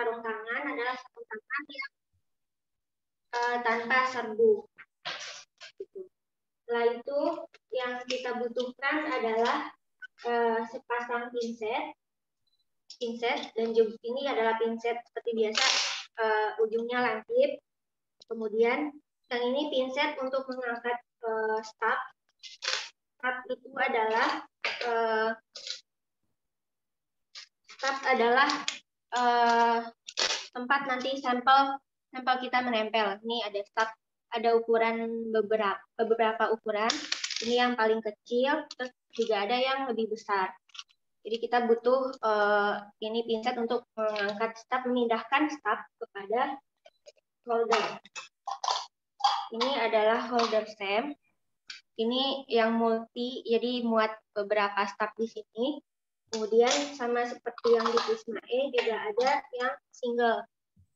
sarung tangan adalah sarung tangan yang uh, tanpa serbuk. Gitu. Setelah itu yang kita butuhkan adalah uh, sepasang pinset, pinset dan juga ini adalah pinset seperti biasa uh, ujungnya lancip. Kemudian yang ini pinset untuk mengangkat uh, staf. Staf itu adalah uh, staf adalah uh, tempat nanti sampel sampel kita menempel. Ini ada staf, ada ukuran beberapa beberapa ukuran. Ini yang paling kecil, terus juga ada yang lebih besar. Jadi kita butuh uh, ini pinset untuk mengangkat staf, memindahkan staf kepada holder. Ini adalah holder SEM. Ini yang multi, jadi muat beberapa staf di sini. Kemudian sama seperti yang di Prisma E juga ada yang single.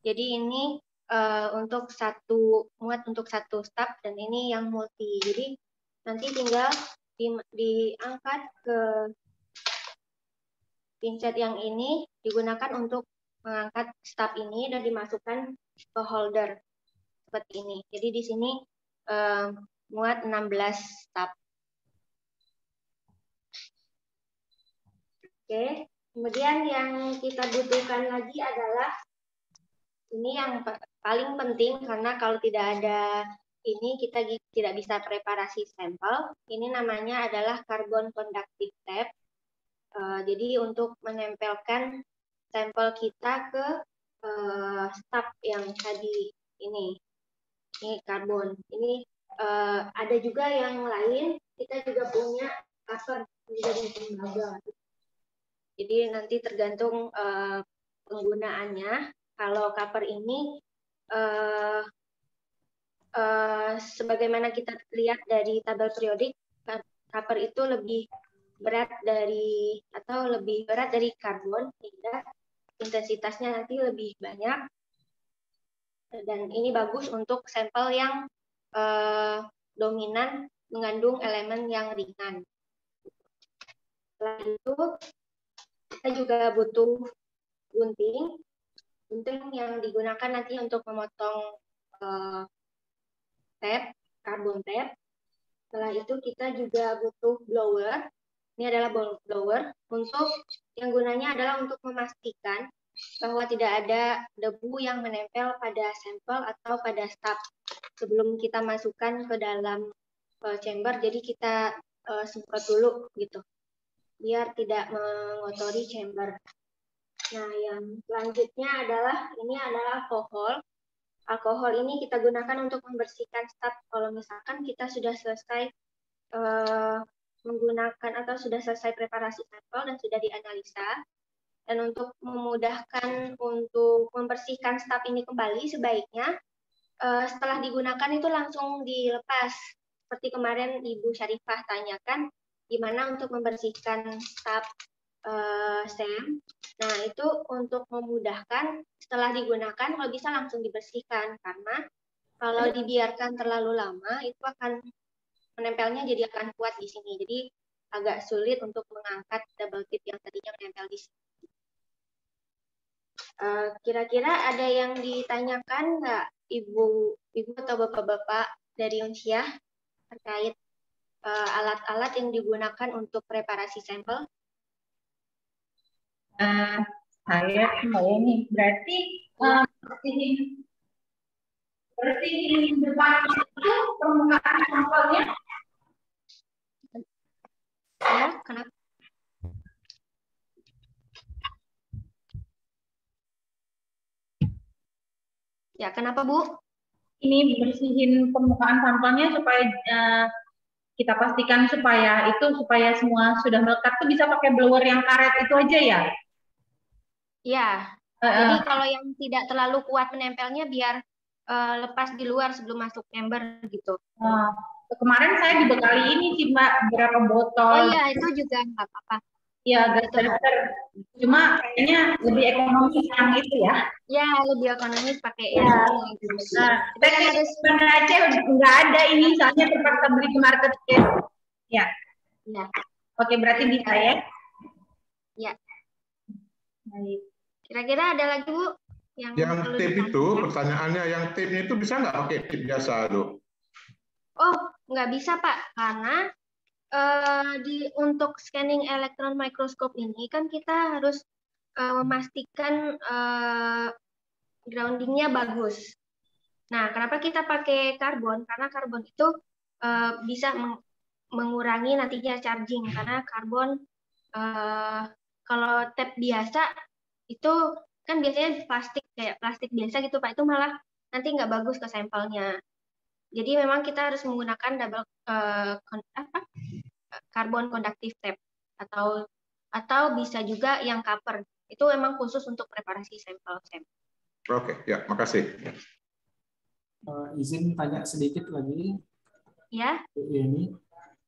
Jadi ini uh, untuk satu muat untuk satu staf dan ini yang multi. Jadi nanti tinggal di, diangkat ke pinset yang ini digunakan untuk mengangkat staf ini dan dimasukkan ke holder seperti ini. Jadi di sini uh, muat 16 staf. Oke, kemudian yang kita butuhkan lagi adalah ini yang paling penting karena kalau tidak ada ini kita tidak bisa preparasi sampel. Ini namanya adalah carbon conductive tape. Uh, jadi untuk menempelkan sampel kita ke uh, staf yang tadi ini, ini karbon. Ini uh, ada juga yang lain. Kita juga punya cover menjadi. Jadi nanti tergantung uh, penggunaannya. Kalau cover ini uh, uh, sebagaimana kita lihat dari tabel periodik, cover itu lebih berat dari atau lebih berat dari karbon sehingga intensitasnya nanti lebih banyak dan ini bagus untuk sampel yang uh, dominan mengandung elemen yang ringan. Itu kita juga butuh gunting, gunting yang digunakan nanti untuk memotong uh, tape, karbon tape. Setelah itu kita juga butuh blower. Ini adalah blower untuk yang gunanya adalah untuk memastikan bahwa tidak ada debu yang menempel pada sampel atau pada staf sebelum kita masukkan ke dalam uh, chamber. Jadi kita uh, semprot dulu gitu biar tidak mengotori chamber. Nah, yang selanjutnya adalah ini adalah alkohol. Alkohol ini kita gunakan untuk membersihkan staf kalau misalkan kita sudah selesai uh, menggunakan atau sudah selesai preparasi sampel dan sudah dianalisa. Dan untuk memudahkan untuk membersihkan staf ini kembali, sebaiknya uh, setelah digunakan itu langsung dilepas. Seperti kemarin Ibu Syarifah tanyakan, gimana untuk membersihkan staf uh, SEM. Nah, itu untuk memudahkan setelah digunakan kalau bisa langsung dibersihkan karena kalau dibiarkan terlalu lama itu akan menempelnya jadi akan kuat di sini. Jadi agak sulit untuk mengangkat double tip yang tadinya menempel di sini. Eh, kira-kira uh, ada yang ditanyakan nggak ibu ibu atau bapak-bapak dari Unsiah terkait Eh, alat-alat uh, yang digunakan untuk preparasi sampel? Uh, saya saya ini berarti uh, bersihin bersihin depan itu permukaan sampelnya? Ya, kenapa? Ya, kenapa Bu? Ini bersihin permukaan sampelnya supaya uh, kita pastikan supaya itu supaya semua sudah melekat tuh bisa pakai blower yang karet itu aja ya? Iya. Uh, Jadi kalau yang tidak terlalu kuat menempelnya biar uh, lepas di luar sebelum masuk chamber gitu. Uh, kemarin saya dibekali ini sih mbak beberapa botol. Oh iya itu juga nggak apa-apa. Iya, gas filter. Cuma kayaknya lebih ekonomis yang itu ya. Ya, lebih ekonomis pakai ya. Nah, kita kan harus aja nggak ada ini soalnya terpaksa beli ke marketplace. Ya. Ya. Oke, berarti bisa ya? Ya. Baik. Kira-kira ada lagi, Bu? yang Yang tape itu, pertanyaannya yang tape-nya itu bisa nggak pakai tape biasa tuh? Oh, nggak bisa Pak, karena eh, di untuk scanning elektron mikroskop ini kan kita harus eh, memastikan eh, groundingnya bagus. Nah, kenapa kita pakai karbon? Karena karbon itu eh, bisa meng- mengurangi nantinya charging karena karbon eh, kalau tape biasa itu kan biasanya plastik kayak plastik biasa gitu Pak itu malah nanti nggak bagus ke sampelnya. Jadi memang kita harus menggunakan double kon- apa karbon conductive tape atau atau bisa juga yang cover. Itu memang khusus untuk preparasi sampel sampel. Oke, ya, makasih. Eh, izin tanya sedikit lagi Ya, ini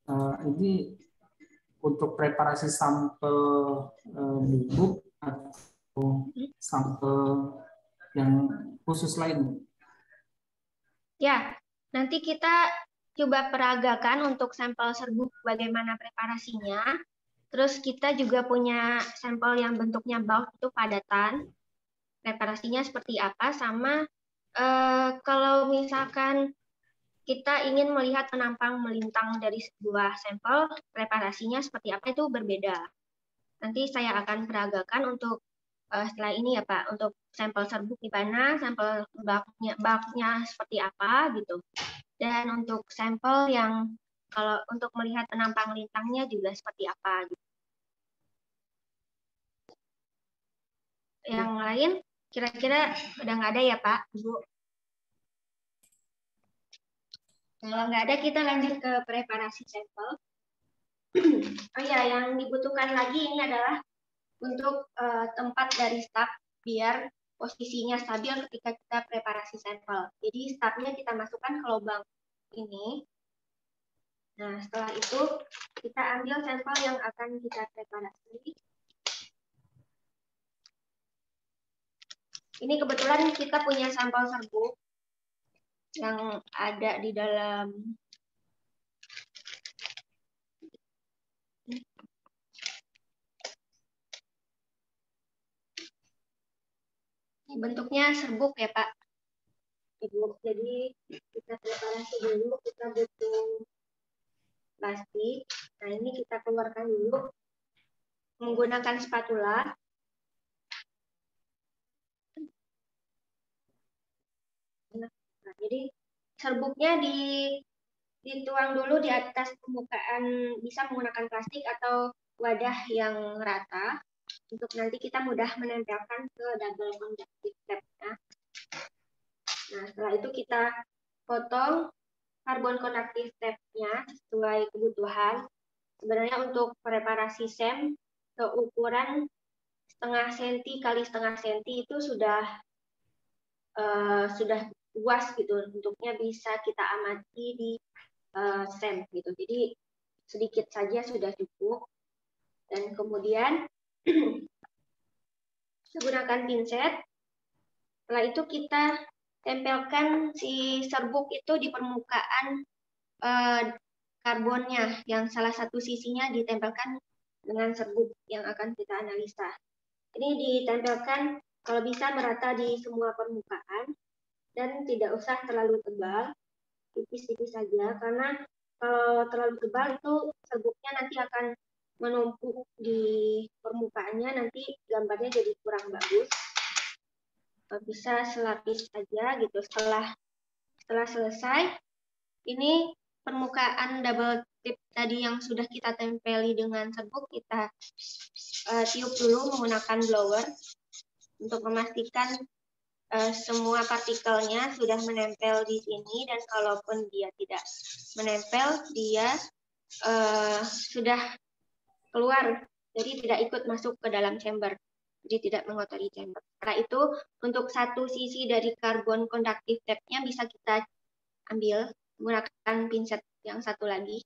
eh, ini untuk preparasi sampel eh, bubuk atau sampel yang khusus lain ya. Nanti kita coba peragakan untuk sampel serbuk bagaimana preparasinya. Terus kita juga punya sampel yang bentuknya bulk itu padatan. Preparasinya seperti apa sama eh, kalau misalkan kita ingin melihat penampang melintang dari sebuah sampel, preparasinya seperti apa itu berbeda. Nanti saya akan peragakan untuk eh, setelah ini ya Pak, untuk sampel serbuk di mana, sampel baknya, baknya seperti apa gitu. Dan untuk sampel yang kalau untuk melihat penampang lintangnya juga seperti apa gitu. Yang lain kira-kira udah nggak ada ya Pak, Ibu? Kalau nggak ada kita lanjut ke preparasi sampel. Oh ya, yang dibutuhkan lagi ini adalah untuk eh, tempat dari staf biar posisinya stabil ketika kita preparasi sampel. Jadi stafnya kita masukkan ke lubang ini. Nah, setelah itu kita ambil sampel yang akan kita preparasi. Ini kebetulan kita punya sampel serbuk yang ada di dalam bentuknya serbuk ya Pak. Ibu, jadi kita preparasi dulu, kita butuh plastik. Nah ini kita keluarkan dulu menggunakan spatula. Nah, jadi serbuknya di dituang dulu di atas permukaan bisa menggunakan plastik atau wadah yang rata untuk nanti kita mudah menempelkan ke double conductive tape-nya. Nah, setelah itu kita potong karbon conductive tape-nya sesuai kebutuhan. Sebenarnya untuk preparasi SEM keukuran setengah senti kali setengah senti itu sudah uh, sudah luas gitu bentuknya bisa kita amati di uh, SEM gitu. Jadi sedikit saja sudah cukup. Dan kemudian menggunakan pinset. Setelah itu kita tempelkan si serbuk itu di permukaan eh, karbonnya yang salah satu sisinya ditempelkan dengan serbuk yang akan kita analisa. Ini ditempelkan kalau bisa merata di semua permukaan dan tidak usah terlalu tebal, tipis-tipis saja karena kalau terlalu tebal itu serbuknya nanti akan menumpuk di permukaannya nanti gambarnya jadi kurang bagus. Bisa selapis saja gitu. Setelah setelah selesai ini permukaan double tip tadi yang sudah kita tempeli dengan serbuk kita uh, tiup dulu menggunakan blower. Untuk memastikan uh, semua partikelnya sudah menempel di sini dan kalaupun dia tidak menempel dia uh, sudah keluar, jadi tidak ikut masuk ke dalam chamber, jadi tidak mengotori chamber. Setelah itu, untuk satu sisi dari karbon conductive tape-nya bisa kita ambil menggunakan pinset yang satu lagi,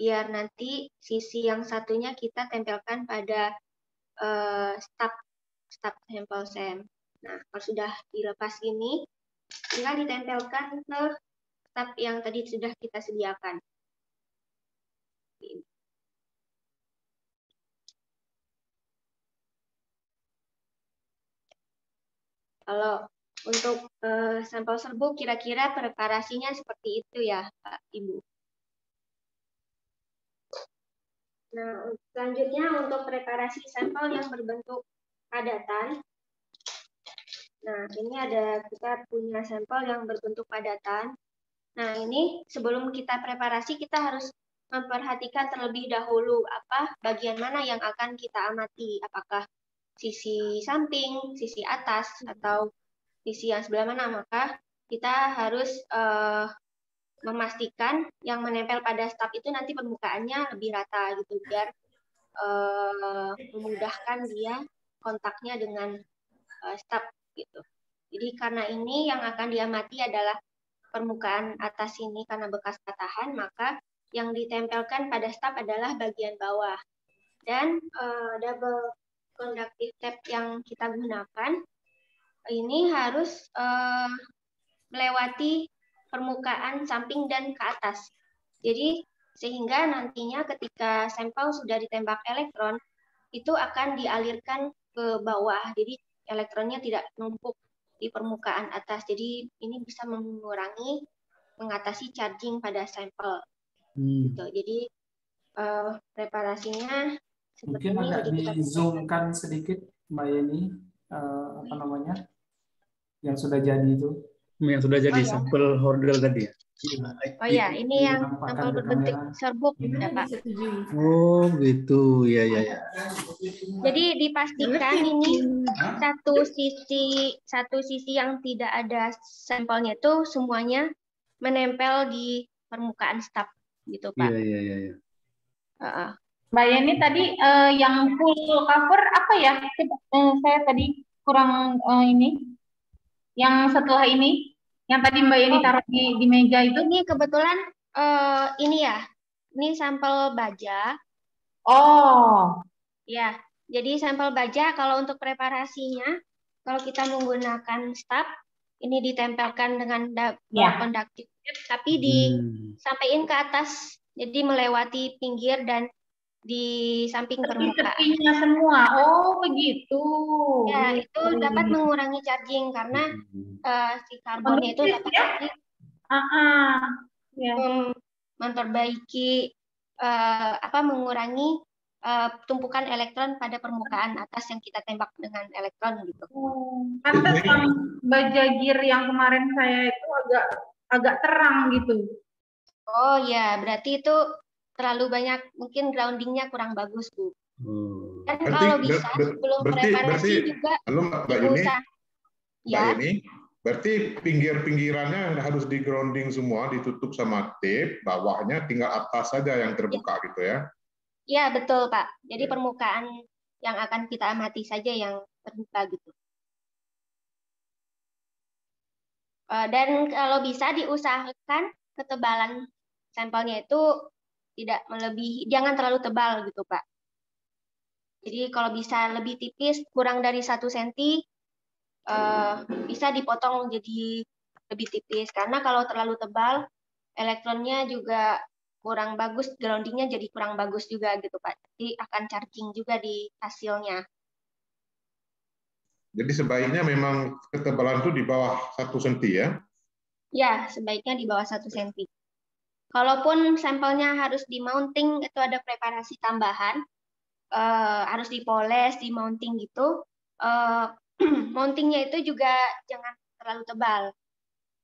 biar nanti sisi yang satunya kita tempelkan pada uh, stop stop sampel SEM. Nah, kalau sudah dilepas ini, tinggal ditempelkan ke stop yang tadi sudah kita sediakan. Kalau untuk uh, sampel serbuk kira-kira preparasinya seperti itu ya, Pak Ibu. Nah, selanjutnya untuk preparasi sampel yang berbentuk padatan. Nah, ini ada kita punya sampel yang berbentuk padatan. Nah, ini sebelum kita preparasi kita harus memperhatikan terlebih dahulu apa bagian mana yang akan kita amati, apakah sisi samping, sisi atas atau sisi yang sebelah mana, maka kita harus uh, memastikan yang menempel pada staf itu nanti permukaannya lebih rata gitu biar uh, memudahkan dia kontaknya dengan uh, staf gitu. Jadi karena ini yang akan diamati adalah permukaan atas ini karena bekas patahan, maka yang ditempelkan pada staf adalah bagian bawah. Dan uh, double conductive tape yang kita gunakan ini harus uh, melewati permukaan samping dan ke atas. Jadi sehingga nantinya ketika sampel sudah ditembak elektron itu akan dialirkan ke bawah. Jadi elektronnya tidak numpuk di permukaan atas. Jadi ini bisa mengurangi mengatasi charging pada sampel. Hmm. Gitu. Jadi uh, preparasinya Mungkin agak di zoomkan sedikit Mbak Yeni uh, apa namanya yang sudah jadi itu yang sudah jadi oh, ya. sampel hordel tadi ya Oh iya, ini yang sampel berbentuk serbuk ya Pak. Oh gitu, ya ya ya. Jadi dipastikan ini satu sisi satu sisi yang tidak ada sampelnya itu semuanya menempel di permukaan staf gitu Pak. Iya iya iya. Ya. Uh -uh. Mbak Yeni tadi uh, yang full cover apa ya? Uh, saya tadi kurang uh, ini. Yang setelah ini, yang tadi Mbak Yeni oh. taruh di, di meja itu? Ini kebetulan uh, ini ya, ini sampel baja. Oh. Ya, jadi sampel baja kalau untuk preparasinya, kalau kita menggunakan staf, ini ditempelkan dengan ya. konduktif, tapi disampaikan ke atas, jadi melewati pinggir dan di samping permukaan. Semua. Oh, begitu. Ya, itu hmm. dapat mengurangi charging karena uh, si karbonnya itu dapat ya? uh -uh. ya. memperbaiki uh, apa mengurangi uh, tumpukan elektron pada permukaan atas yang kita tembak dengan elektron gitu. Oh, pantas yang baja gear yang kemarin saya itu agak agak terang gitu. Oh ya, berarti itu terlalu banyak mungkin groundingnya kurang bagus bu. Hmm. Dan berarti, kalau bisa ber, sebelum berarti, preparasi berarti, juga halo Mbak Yuni, ya. Mbak Yuni, berarti pinggir-pinggirannya harus di grounding semua, ditutup sama tape, bawahnya tinggal atas saja yang terbuka ya. gitu ya? Iya betul Pak. Jadi ya. permukaan yang akan kita amati saja yang terbuka gitu. Eh, dan kalau bisa diusahakan ketebalan sampelnya itu tidak melebihi jangan terlalu tebal gitu pak. Jadi kalau bisa lebih tipis kurang dari satu senti uh, bisa dipotong jadi lebih tipis. Karena kalau terlalu tebal elektronnya juga kurang bagus groundingnya jadi kurang bagus juga gitu pak. Jadi akan charging juga di hasilnya. Jadi sebaiknya memang ketebalan itu di bawah satu senti ya? Ya sebaiknya di bawah satu senti Kalaupun sampelnya harus di mounting, itu ada preparasi tambahan, uh, harus dipoles, di mounting gitu. Uh, mountingnya itu juga jangan terlalu tebal,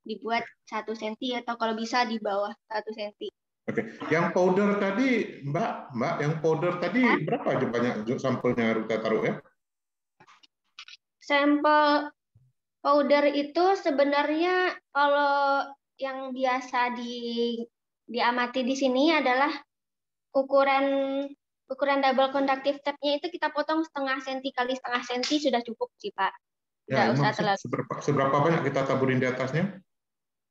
dibuat satu senti atau kalau bisa di bawah satu senti. Oke, yang powder tadi, Mbak, Mbak, yang powder tadi Hah? berapa aja banyak sampelnya harus kita taruh ya? Sampel powder itu sebenarnya kalau yang biasa di diamati di sini adalah ukuran ukuran double conductive tape-nya itu kita potong setengah senti kali setengah senti sudah cukup sih Pak. Ya, usah terlalu. Seberapa, seberapa banyak kita taburin di atasnya?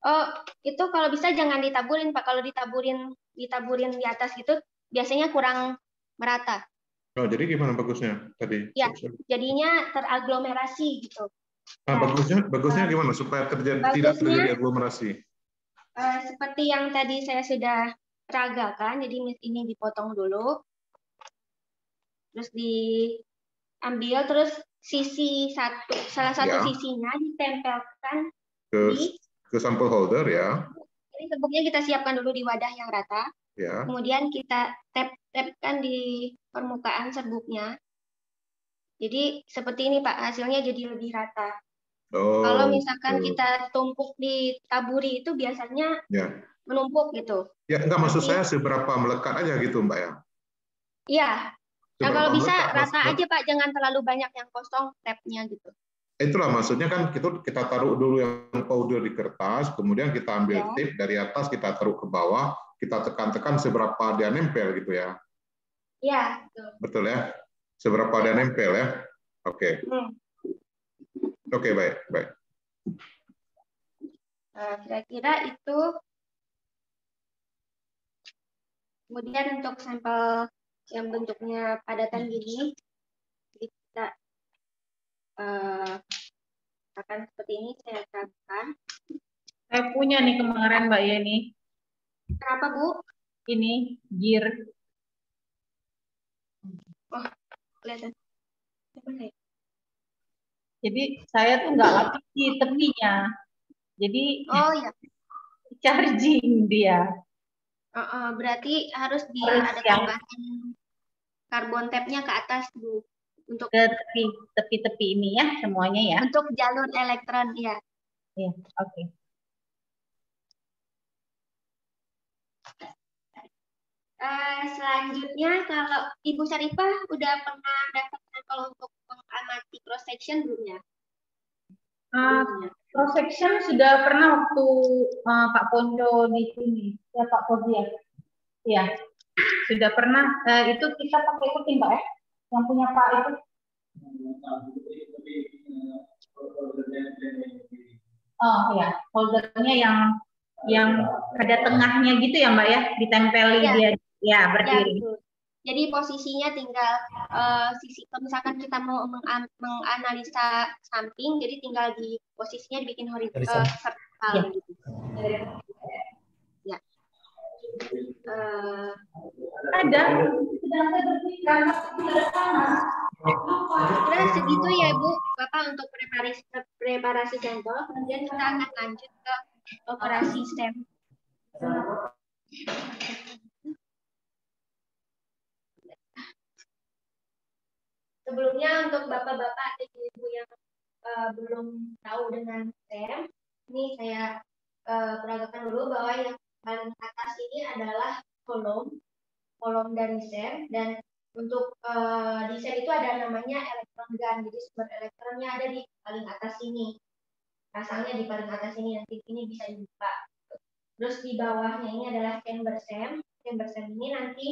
Oh, itu kalau bisa jangan ditaburin Pak. Kalau ditaburin ditaburin di atas gitu biasanya kurang merata. Oh, jadi gimana bagusnya tadi? Ya, jadinya teraglomerasi gitu. Nah, bagusnya bagusnya nah, gimana supaya terjadi bagusnya, tidak terjadi aglomerasi? Uh, seperti yang tadi saya sudah ragakan, jadi ini dipotong dulu, terus diambil, terus sisi satu salah satu ya. sisinya ditempelkan ke, di ke sampel holder ya. Ini serbuknya kita siapkan dulu di wadah yang rata. Ya. Kemudian kita tap tapkan di permukaan serbuknya. Jadi seperti ini Pak, hasilnya jadi lebih rata. Oh, Kalau misalkan betul. kita tumpuk di taburi itu biasanya ya. menumpuk gitu. Ya, enggak maksud saya seberapa melekat aja gitu Mbak ya. Iya. Nah, kalau bisa rata aja Pak, jangan terlalu banyak yang kosong tapnya gitu. Itulah maksudnya kan kita kita taruh dulu yang powder di kertas, kemudian kita ambil ya. tip dari atas kita taruh ke bawah, kita tekan-tekan seberapa dia nempel gitu ya. Iya, betul. Betul ya. Seberapa dia nempel ya. Oke. Okay. Hmm. Oke, okay, baik, baik. Nah, kira-kira itu kemudian untuk sampel yang bentuknya padatan gini kita uh, akan seperti ini saya terapkan. Saya punya nih kemarin Mbak Yeni. Kenapa Bu? Ini gear. Oh, kelihatan. Jadi saya tuh nggak lapis di tepinya. Jadi oh ya charging dia. Uh, uh, berarti harus di harus ada tambahan karbon tapnya ke atas bu untuk ke tepi tepi tepi ini ya semuanya ya. Untuk jalur elektron ya. Iya, oke. Okay. Uh, selanjutnya kalau Ibu Sarifah udah pernah dapat sampel untuk mengamati cross section belum ya? Uh, cross section sudah pernah waktu uh, Pak Ponco di sini, ya Pak Fauzi ya. Iya, sudah pernah. Uh, itu kita pakai kucing Pak ya, yang punya Pak itu. Oh ya, foldernya yang yang ada tengahnya gitu ya Mbak ya, ditempeli ya. dia ya berdiri. Ya, jadi posisinya tinggal uh, sisi kalau misalkan kita mau menganalisa samping, jadi tinggal di posisinya dibikin horizontal uh, vertikal ya. gitu. Ya. Uh, ada Kira segitu ya Bu, Bapak untuk preparasi preparasi sampel. Kemudian kita akan lanjut ke operasi STEM. Sebelumnya untuk bapak-bapak dan ibu yang uh, belum tahu dengan STEM, ini saya uh, peragakan dulu bahwa yang paling atas ini adalah kolom, kolom dari STEM dan untuk uh, di STEM itu ada namanya elektron gun, jadi sumber elektronnya ada di paling atas ini. Asalnya di paling atas ini, nanti ini bisa dibuka. Terus di bawahnya ini adalah chamber STEM. Chamber STEM ini nanti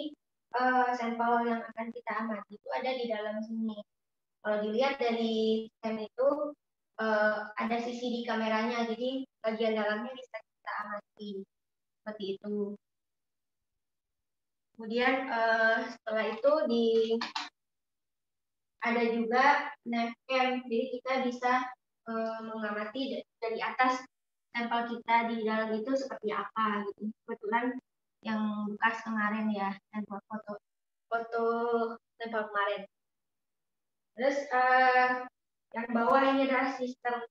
uh, sampel yang akan kita amati itu ada di dalam sini. Kalau dilihat dari scan itu uh, ada sisi di kameranya, jadi bagian dalamnya bisa kita amati seperti itu. Kemudian uh, setelah itu di ada juga navcam, jadi kita bisa uh, mengamati dari atas sampel kita di dalam itu seperti apa gitu. Kebetulan yang bekas kemarin ya sampel foto. Foto sampel kemarin. Terus uh, yang bawah ini adalah sistem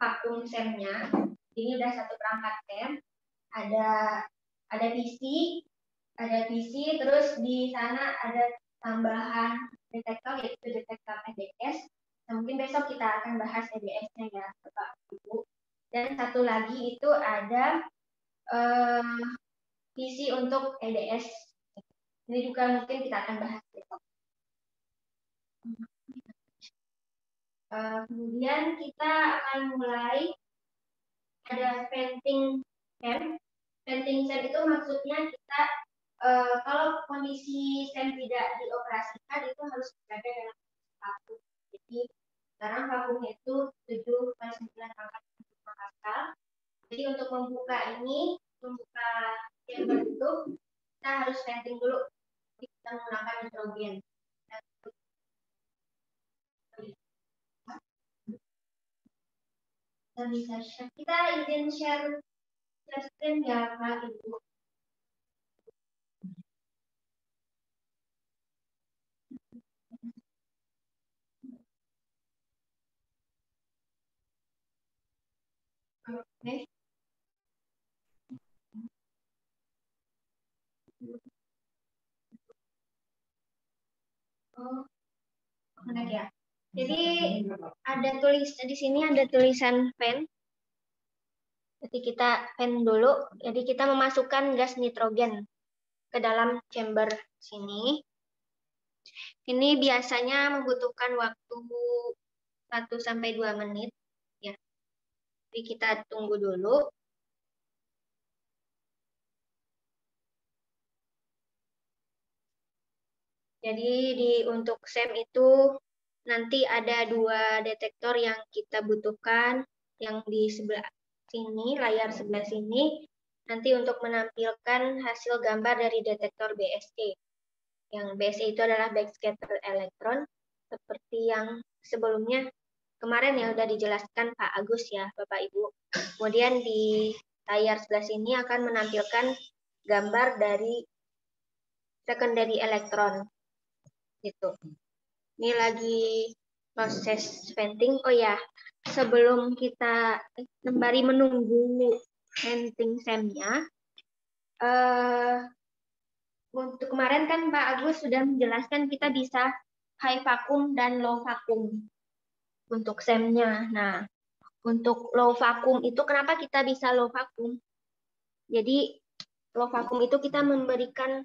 vakum semnya. Ini udah satu perangkat sem. Ada ada PC ada PC terus di sana ada tambahan detektor yaitu detektor EDS nah, mungkin besok kita akan bahas EDS-nya ya Bapak Ibu. Dan satu lagi itu ada uh, visi untuk EDS. Ini juga mungkin kita akan bahas besok. Uh, kemudian kita akan mulai ada venting sem. Venting sem itu maksudnya kita uh, kalau kondisi sem tidak dioperasikan itu harus berada dalam vakum. Jadi sekarang vakumnya itu 7 per 9 pangkat. Jadi untuk membuka ini, membuka yang berbentuk, kita harus venting dulu. Kita menggunakan nitrogen. Kita bisa share. Kita ingin share, share screen ya, Pak Ibu. Okay. Jadi ada tulis di sini ada tulisan pen. Jadi kita pen dulu. Jadi kita memasukkan gas nitrogen ke dalam chamber sini. Ini biasanya membutuhkan waktu 1 sampai 2 menit ya. Jadi kita tunggu dulu. Jadi di untuk SEM itu nanti ada dua detektor yang kita butuhkan yang di sebelah sini, layar sebelah sini, nanti untuk menampilkan hasil gambar dari detektor BSE. Yang BSE itu adalah backscatter electron, seperti yang sebelumnya kemarin ya udah dijelaskan Pak Agus ya, Bapak Ibu. Kemudian di layar sebelah sini akan menampilkan gambar dari secondary elektron gitu. Ini lagi proses venting. Oh ya, sebelum kita sembari menunggu venting semnya, uh, untuk kemarin kan Pak Agus sudah menjelaskan kita bisa high vacuum dan low vacuum untuk semnya. Nah, untuk low vacuum itu kenapa kita bisa low vacuum? Jadi low vacuum itu kita memberikan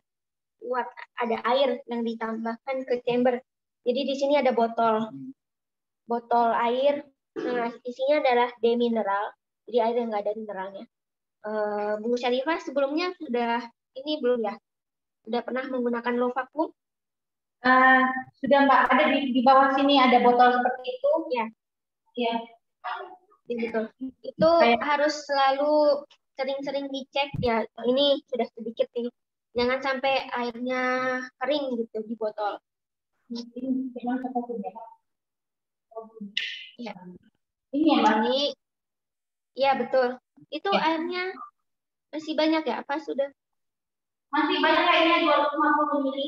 buat ada air yang ditambahkan ke chamber. Jadi di sini ada botol. Botol air. Nah, isinya adalah demineral. Jadi air yang nggak ada mineralnya. Uh, Bu Syarifah sebelumnya sudah ini belum ya? Sudah pernah menggunakan low vacuum? Uh, sudah Mbak, ada di, di bawah sini ada botol seperti itu. Ya. Ya. Gitu. Itu Kayak... harus selalu sering-sering dicek ya. Ini sudah sedikit nih jangan sampai airnya kering gitu di botol. Ya. Ini ya, Ini, ya betul. Itu ya. airnya masih banyak ya? Apa sudah? Masih banyak airnya 250 ml.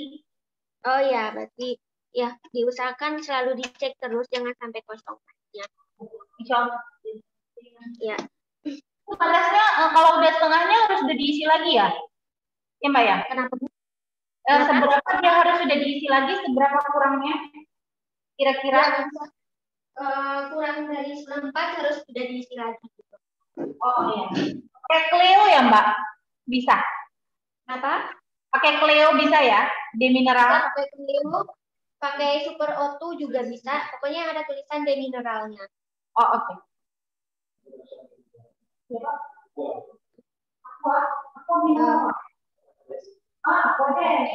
Oh ya, berarti ya diusahakan selalu dicek terus jangan sampai kosong. Ya. Ya. Panasnya eh, kalau udah setengahnya harus udah diisi lagi ya? Ya Mbak ya? Kenapa? Eh, seberapa dia harus sudah diisi lagi? Seberapa kurangnya? Kira-kira? Ya, uh, kurang dari seperempat harus sudah diisi lagi. Gitu. Oh iya. Pakai Cleo ya Mbak? Bisa? Apa? Pakai Cleo bisa ya? Di mineral? Pakai Cleo, pakai Super O2 juga bisa. Pokoknya ada tulisan di mineralnya. Oh oke. Okay. Aku, aku mineral. Ah, boleh.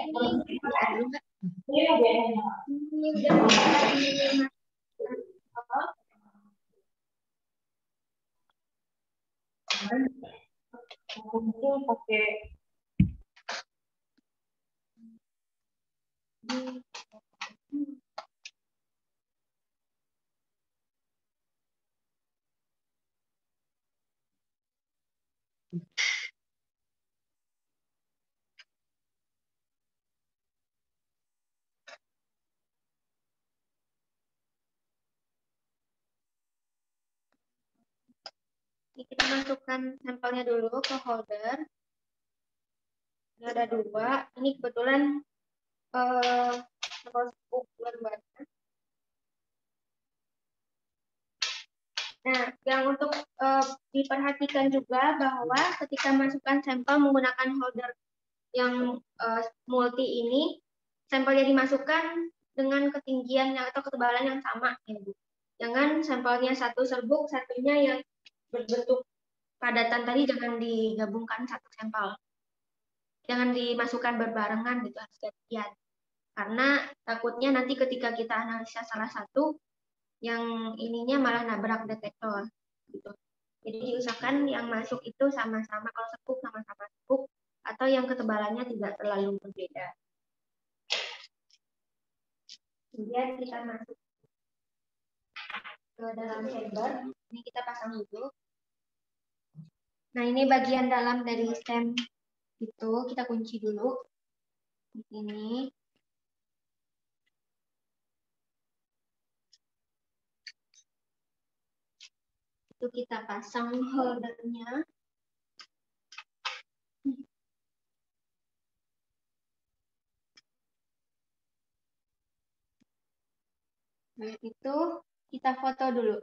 Ini kita masukkan sampelnya dulu ke holder. Ini ada dua. Ini kebetulan uh, luar biasa. Nah, yang untuk uh, diperhatikan juga bahwa ketika masukkan sampel menggunakan holder yang uh, multi ini, sampelnya dimasukkan dengan ketinggian atau ketebalan yang sama, ya. Jangan sampelnya satu serbuk, satunya yang berbentuk padatan tadi jangan digabungkan satu sampel. Jangan dimasukkan berbarengan gitu harus gantian. Karena takutnya nanti ketika kita analisa salah satu yang ininya malah nabrak detektor gitu. Jadi diusahakan yang masuk itu sama-sama kalau sekuk sama-sama sekuk atau yang ketebalannya tidak terlalu berbeda. Kemudian kita masuk ke dalam chamber. Ini kita pasang dulu. Nah, ini bagian dalam dari stem itu kita kunci dulu. Di sini. itu kita pasang holdernya. Nah, itu kita foto dulu.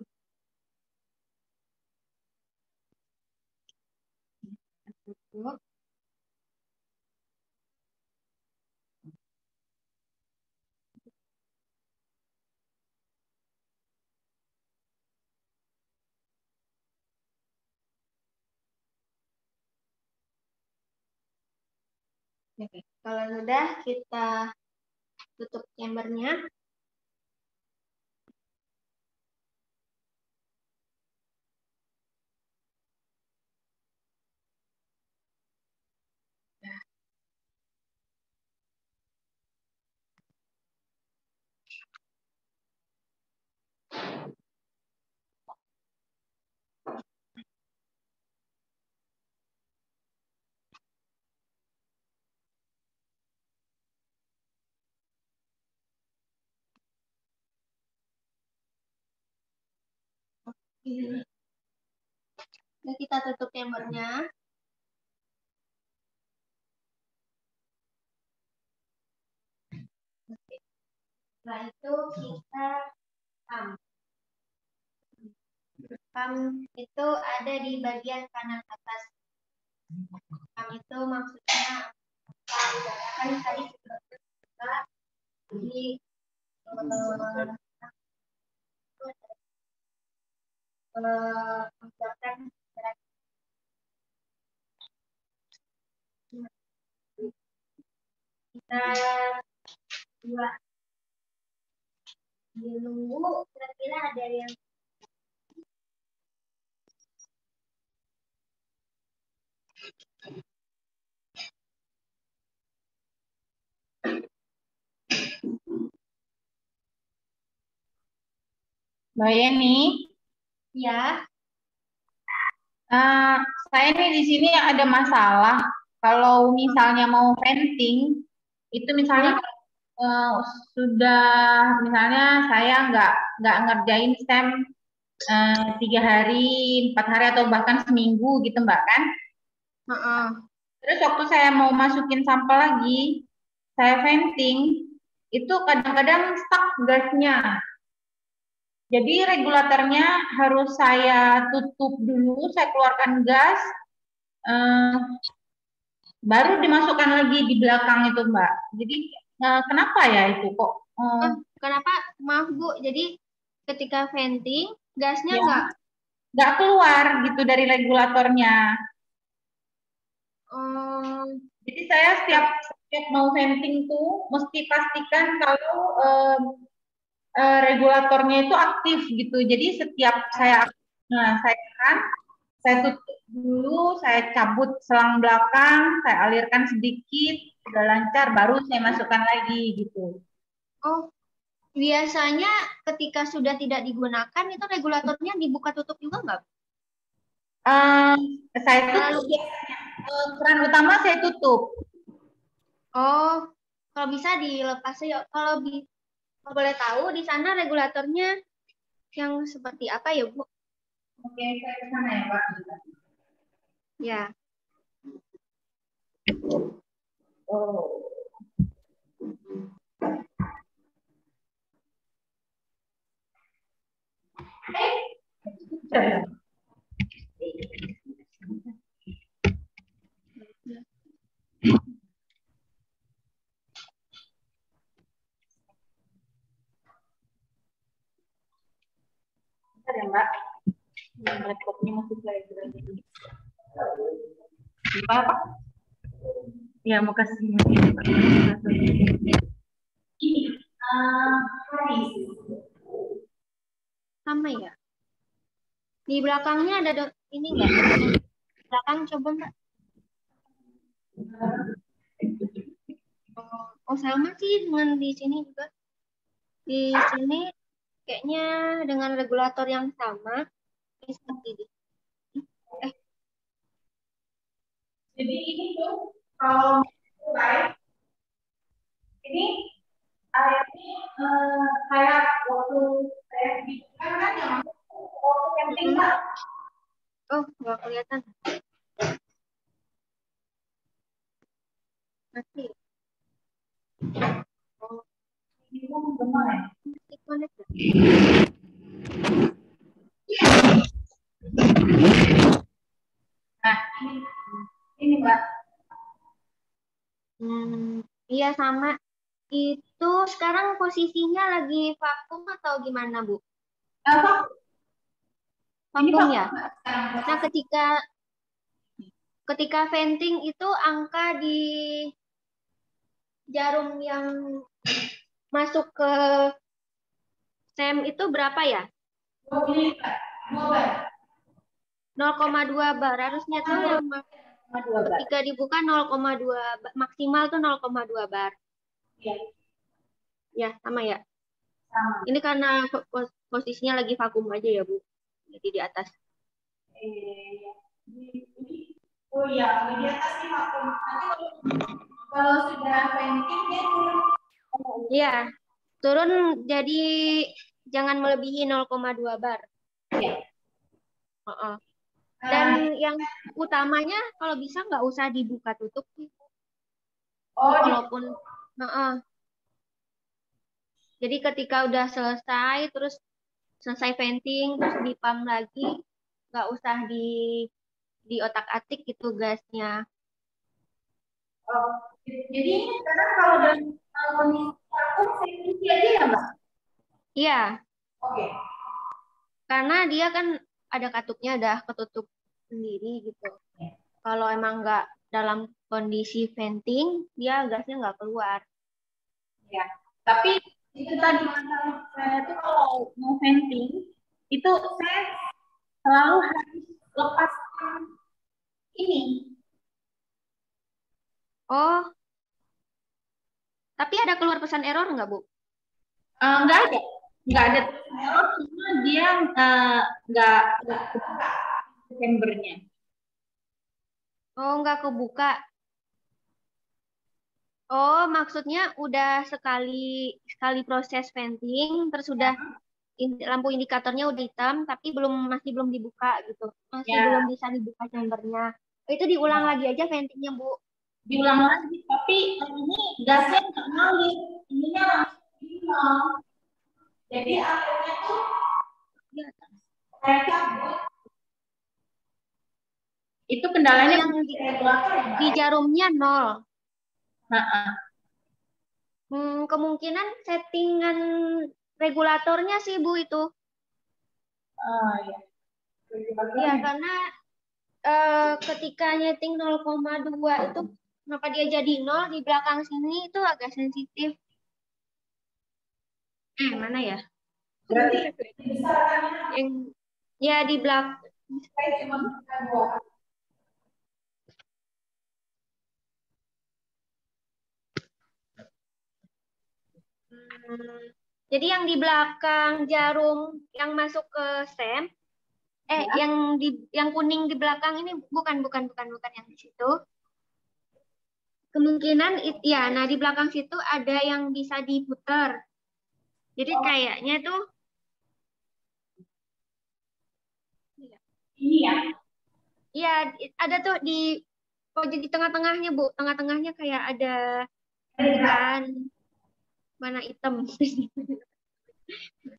Oke, kalau sudah kita tutup chambernya. Nah, kita tutup chambernya. Setelah itu kita pump. Pump itu ada di bagian kanan atas. Pump itu maksudnya udara kan tadi di uh, kita dua menunggu kira-kira ada yang Mbak Yeni, Ya. Uh, saya nih di sini ada masalah. Kalau misalnya mau venting, itu misalnya uh, sudah misalnya saya nggak nggak ngerjain stem uh, tiga hari, empat hari atau bahkan seminggu gitu mbak kan? Uh -uh. Terus waktu saya mau masukin sampel lagi, saya venting, itu kadang-kadang stuck gasnya. Jadi regulatornya harus saya tutup dulu, saya keluarkan gas, eh, baru dimasukkan lagi di belakang itu Mbak. Jadi eh, kenapa ya itu kok? Eh, kenapa? Maaf Bu, jadi ketika venting gasnya ya. nggak nggak keluar gitu dari regulatornya. Um, jadi saya setiap setiap mau venting tuh mesti pastikan kalau uh, regulatornya itu aktif gitu. Jadi setiap saya nah saya kan saya tutup dulu, saya cabut selang belakang, saya alirkan sedikit, sudah lancar, baru saya masukkan lagi gitu. Oh, biasanya ketika sudah tidak digunakan itu regulatornya dibuka tutup juga nggak? Uh, saya tutup. Uh, keran utama saya tutup. Oh, kalau bisa dilepas ya. Kalau bi kalau boleh tahu di sana regulatornya yang seperti apa ya, Bu? Oke, saya ke sana ya, Pak. Ya. Oh. Ya mbak laptopnya masih saya apa ya mau kasih sama ya? Di belakangnya ada do ini enggak belakang coba mbak. Oh sama sih dengan di sini juga. Di sini kayaknya dengan regulator yang sama ini seperti ini. Eh. Jadi ini tuh kalau mulai ini airnya uh, kayak waktu saya bikin kan yang waktu camping pak Oh, nggak kelihatan. Mati. Oh. Ini Nah, ini Mbak. Hmm, iya sama. Itu sekarang posisinya lagi vakum atau gimana, Bu? Apa? Vakum ya? Nah, ketika ketika venting itu angka di jarum yang masuk ke SEM itu berapa ya? 0,2 bar. Harusnya tuh yang ketika dibuka 0,2 maksimal tuh 0,2 bar. Ya. Ya, sama ya. Sama. Ini karena posisinya lagi vakum aja ya, Bu. Jadi di atas. Eh, oh iya, di atas ini vakum. kalau sudah venting dia turun. Iya, turun jadi jangan melebihi 0,2 bar. Iya. Uh -uh. Dan uh, yang utamanya kalau bisa nggak usah dibuka tutup. Oh, walaupun Uh -uh. Jadi ketika udah selesai, terus selesai venting, terus dipam lagi, nggak usah di di otak atik gitu gasnya. Oh, jadi sekarang kalau dari kondisi vakum aja ya mbak? Iya. Oke. Okay. Karena dia kan ada katupnya, udah ketutup sendiri gitu. Kalau emang nggak dalam kondisi venting, dia gasnya nggak keluar. Ya, tapi itu tadi masalah saya tuh kalau mau venting, itu saya selalu harus lepaskan ini. Oh, tapi ada keluar pesan error nggak, Bu? Uh, nggak ada. Nggak ada error, cuma dia uh, nggak, nggak chambernya. Oh, nggak kebuka. Oh, maksudnya udah sekali sekali proses venting, terus udah in, lampu indikatornya udah hitam, tapi belum masih belum dibuka gitu, masih ya. belum bisa dibuka chambernya. Oh, itu diulang ya. lagi aja ventingnya bu. Diulang lagi, tapi ini gasnya nggak ngalir, ininya langsung nol. Jadi akhirnya tuh ya. kayak cabut. Itu kendalanya yang di, di jarumnya nol. Nah, hmm, kemungkinan settingan regulatornya sih Bu itu. Oh ya. Iya karena uh, ketika nyeting 0,2 itu kenapa dia jadi nol di belakang sini itu agak sensitif. Eh mana ya? Berarti yang ya di belakang jadi yang di belakang jarum yang masuk ke stem, eh ya. yang di yang kuning di belakang ini bukan bukan bukan bukan yang di situ. Kemungkinan ya, nah di belakang situ ada yang bisa diputar. Jadi oh. kayaknya tuh ini ya. Iya, ada tuh di pojok di tengah-tengahnya, Bu. Tengah-tengahnya kayak ada kan mana hitam.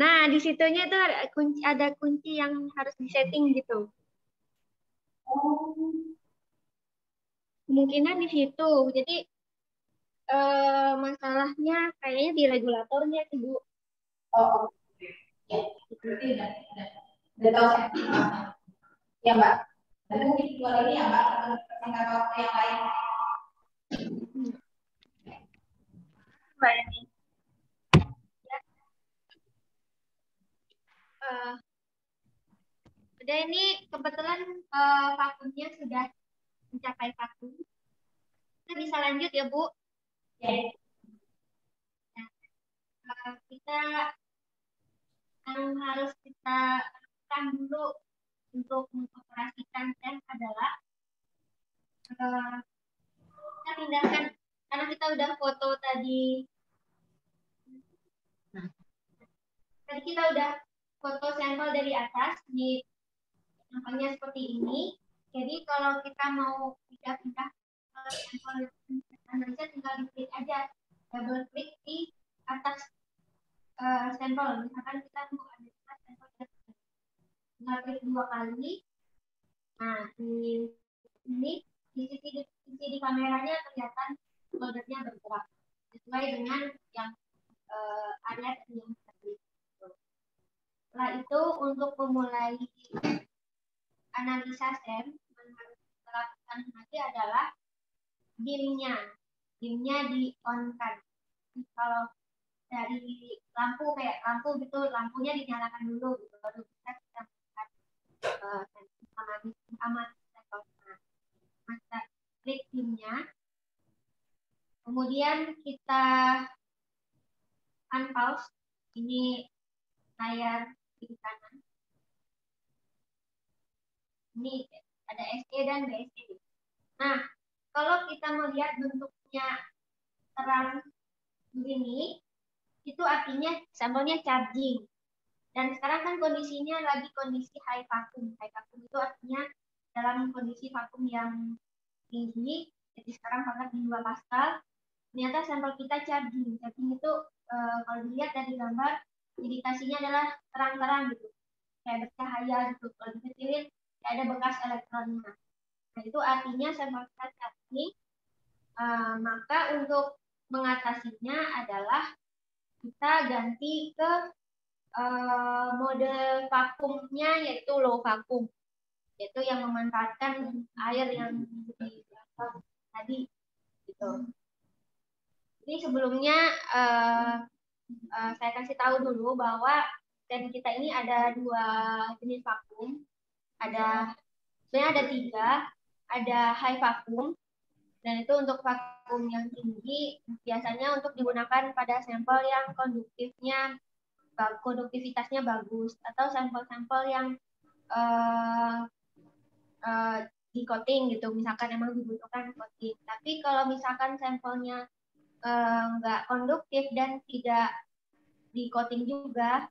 nah, di situnya itu ada kunci ada kunci yang harus disetting gitu. Oh. Kemungkinan di situ. Jadi eh, masalahnya kayaknya di regulatornya sih, Bu. Oh, ya. Berarti udah, udah, udah tahu Ya, Mbak. Nanti mungkin dua ini ya, Mbak. Tentang waktu yang lain. Mbak Yani. Ya. Uh, udah ini kebetulan uh, vakumnya sudah mencapai vakum. Kita bisa lanjut ya Bu. Ya. Nah, kita yang harus kita lakukan dulu untuk mengoperasikan tes adalah uh, kita pindahkan karena kita udah foto tadi nah tadi kita udah foto sampel dari atas di nampaknya seperti ini. Jadi kalau kita mau pindah-pindah sampel analisa tinggal diklik aja, double klik di atas uh, sampel. Misalkan kita mau analisa sampel tinggal klik dua kali. Nah, di ini di sisi di, sisi di kameranya kelihatan foldernya bergerak sesuai dengan yang uh, ada yang tadi. Setelah itu untuk memulai analisa SEM yang harus kita lakukan nanti adalah dimnya dimnya di on kan kalau dari lampu kayak lampu gitu lampunya dinyalakan dulu gitu baru bisa kita melakukan uh, analisa masa klik dimnya kemudian kita unpause ini layar kiri kanan. Ini ada SE dan BSE. Nah, kalau kita melihat bentuknya terang begini, itu artinya sampelnya charging. Dan sekarang kan kondisinya lagi kondisi high vacuum. High vacuum itu artinya dalam kondisi vakum yang tinggi, jadi sekarang pakai di 2 Pascal, ternyata sampel kita charging. Charging itu e, kalau dilihat dari gambar indikasinya adalah terang-terang gitu kayak bercahaya gitu kalau dikecilin ada bekas elektronnya nah itu artinya sampel kita ini uh, maka untuk mengatasinya adalah kita ganti ke uh, mode vakumnya yaitu low vakum yaitu yang memanfaatkan air yang di tadi gitu. Ini sebelumnya uh, uh, saya kasih tahu dulu bahwa dan kita ini ada dua jenis vakum. Ada sebenarnya ada tiga, ada high vakum dan itu untuk vakum yang tinggi biasanya untuk digunakan pada sampel yang konduktifnya konduktivitasnya bagus atau sampel-sampel yang uh, uh, di coating gitu. Misalkan emang dibutuhkan coating. Tapi kalau misalkan sampelnya nggak uh, konduktif dan tidak di coating juga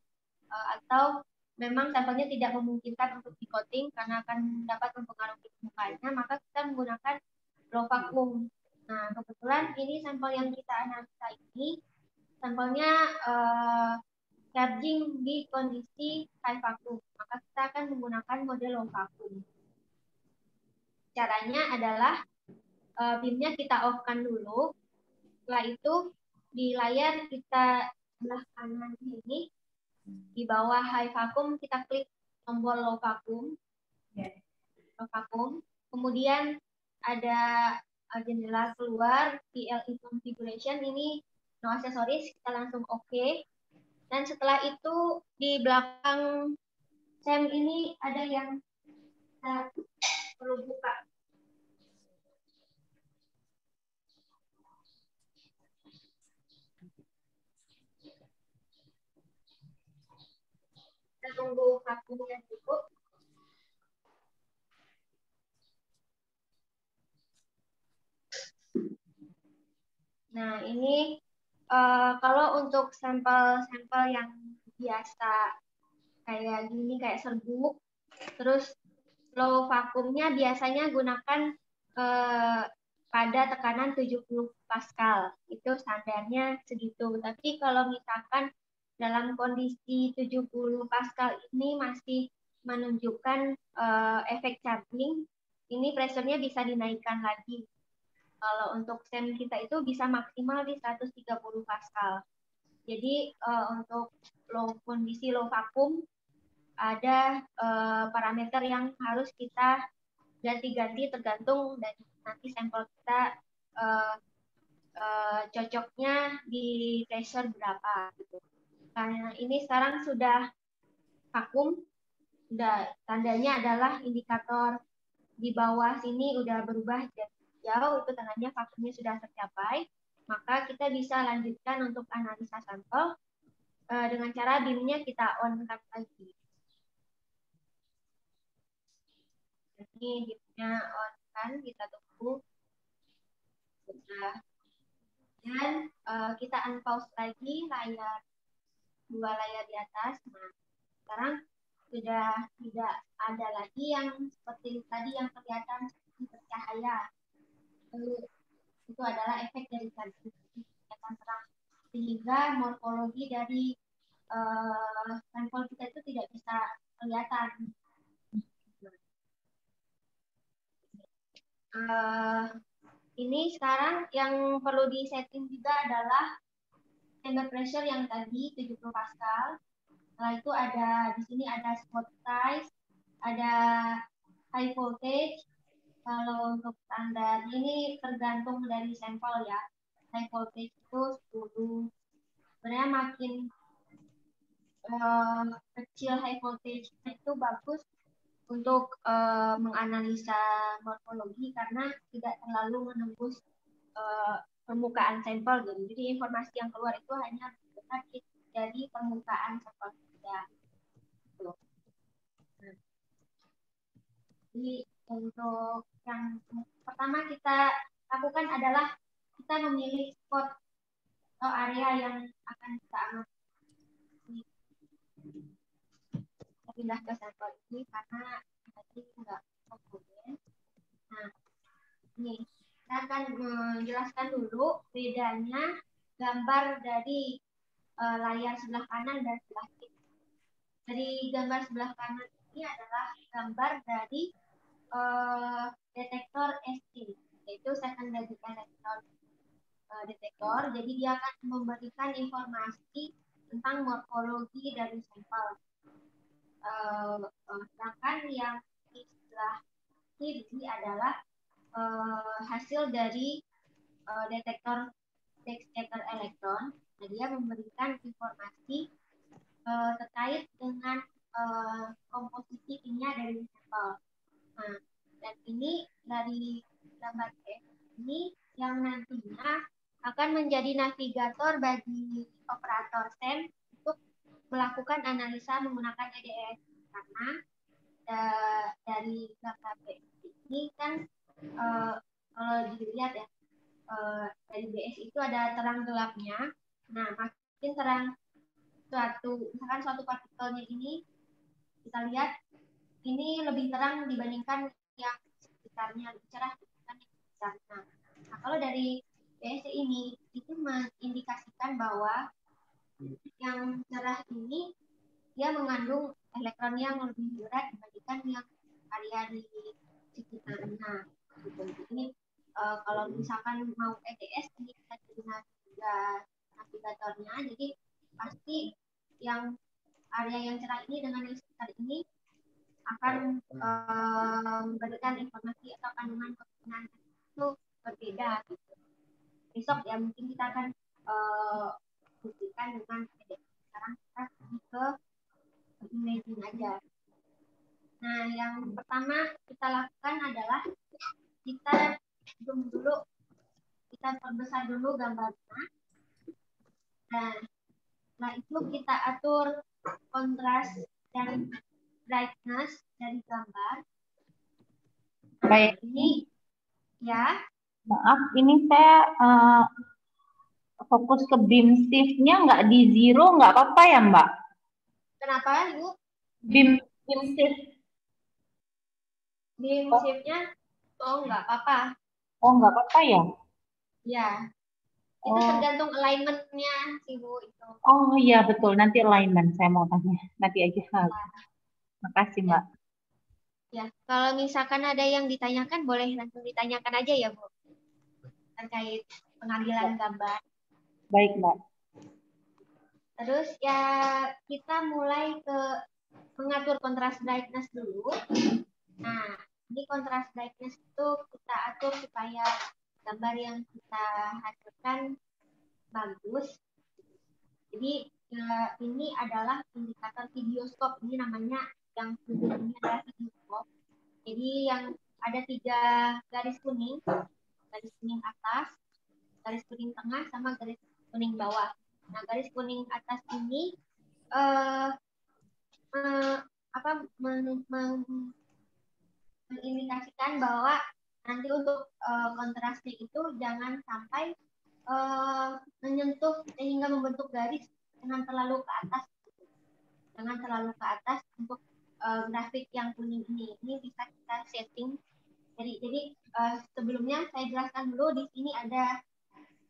uh, atau memang sampelnya tidak memungkinkan untuk di coating karena akan dapat mempengaruhi permukaannya, maka kita menggunakan low vacuum. Nah, kebetulan ini sampel yang kita analisa ini sampelnya uh, charging di kondisi high vacuum, maka kita akan menggunakan model low vacuum. Caranya adalah uh, beamnya kita off-kan dulu, setelah itu di layar kita sebelah kanan ini di bawah high vacuum kita klik tombol low vacuum. Low vacuum. Kemudian ada jendela keluar PLE configuration ini no accessories kita langsung oke okay. dan setelah itu di belakang SEM ini ada yang kita perlu buka kita tunggu vakumnya cukup. Nah, ini uh, kalau untuk sampel-sampel yang biasa kayak gini, kayak serbuk, terus low vakumnya biasanya gunakan uh, pada tekanan 70 Pascal. Itu standarnya segitu. Tapi kalau misalkan dalam kondisi 70 Pascal ini masih menunjukkan uh, efek charging, ini pressure-nya bisa dinaikkan lagi. Kalau untuk SEM kita itu bisa maksimal di 130 Pascal. Jadi uh, untuk low kondisi low vakum ada uh, parameter yang harus kita ganti-ganti tergantung dari nanti sampel kita uh, uh, cocoknya di pressure berapa gitu. Nah, ini sekarang sudah vakum. Sudah, tandanya adalah indikator di bawah sini udah berubah jadi jauh, itu tandanya vakumnya sudah tercapai. Maka kita bisa lanjutkan untuk analisa sampel uh, dengan cara beamnya kita on-kan lagi. Ini beamnya on-kan, kita tunggu. Sudah. Dan uh, kita unpause lagi layar dua layar di atas. Nah, sekarang sudah tidak ada lagi yang seperti tadi yang kelihatan seperti bercahaya. Itu adalah efek dari kelihatan terang. Sehingga morfologi dari uh, sampel kita itu tidak bisa kelihatan. Uh, ini sekarang yang perlu disetting juga adalah chamber pressure yang tadi 70 pascal setelah itu ada di sini ada spot size, ada high voltage. Kalau untuk standar ini tergantung dari sampel ya. High voltage itu 10. Sebenarnya makin uh, kecil high voltage itu bagus untuk uh, menganalisa morfologi karena tidak terlalu menembus uh, permukaan sampel. Jadi informasi yang keluar itu hanya benar dari permukaan sampel ya. Jadi untuk yang pertama kita lakukan adalah kita memilih spot atau area yang akan kita amati. Kita pindah ke sampel ini karena tadi enggak komponen. Nah, ini kita akan menjelaskan dulu bedanya gambar dari uh, layar sebelah kanan dan sebelah kiri. Dari gambar sebelah kanan ini adalah gambar dari uh, detektor ST, yaitu secondary electron uh, detektor. Jadi dia akan memberikan informasi tentang morfologi dari sampel. Uh, sedangkan yang di sebelah kiri adalah uh, hasil dari uh, detektor scatter elektron. Nah, dia memberikan informasi uh, terkait dengan uh, komposisi kimia dari sampel. Nah, dan ini dari F ini yang nantinya akan menjadi navigator bagi operator SEM untuk melakukan analisa menggunakan EDS karena uh, dari F ini kan uh, kalau dilihat ya uh, dari BS itu ada terang gelapnya. Nah, makin terang suatu, misalkan suatu partikelnya ini, kita lihat ini lebih terang dibandingkan yang sekitarnya, lebih cerah dibandingkan yang sekitar. Nah, kalau dari BSC ini, itu mengindikasikan bahwa yang cerah ini dia mengandung elektron yang lebih berat dibandingkan yang area di sekitarnya. Gitu. Ini uh, kalau misalkan mau EDS ini kita juga navigatornya jadi pasti yang area yang cerah ini dengan yang sekitar ini akan uh, memberikan informasi atau kandungan kemungkinan itu berbeda gitu. besok ya mungkin kita akan uh, buktikan dengan PDF sekarang kita ke imaging aja nah yang pertama kita lakukan adalah kita zoom dulu kita perbesar dulu gambarnya Nah, nah itu kita atur kontras dan brightness dari gambar. Baik. Ini ya. Maaf, ini saya uh, fokus ke beam shift-nya nggak di zero, nggak apa-apa ya Mbak? Kenapa, Ibu? Beam, beam shift. Beam oh. shift-nya, oh nggak apa-apa. Oh nggak apa-apa ya? Ya, itu oh. tergantung alignmentnya sih Bu itu. Oh iya betul, nanti alignment saya mau tanya. Nanti aja. Ya. Makasih Mbak. Ya, kalau misalkan ada yang ditanyakan boleh langsung ditanyakan aja ya Bu. Terkait pengambilan gambar. Baik Mbak. Terus ya kita mulai ke mengatur kontras brightness dulu. Nah, ini kontras brightness itu kita atur supaya gambar yang kita hasilkan bagus. Jadi ya, ini adalah indikator videoskop. Ini namanya yang videoskop. Jadi yang ada tiga garis kuning, garis kuning atas, garis kuning tengah, sama garis kuning bawah. Nah, garis kuning atas ini uh, uh, apa men, men, mengindikasikan bahwa nanti untuk uh, kontrasnya itu jangan sampai uh, menyentuh sehingga membentuk garis dengan terlalu ke atas jangan terlalu ke atas untuk uh, grafik yang kuning ini. Ini bisa kita setting. Jadi, jadi uh, sebelumnya saya jelaskan dulu di sini ada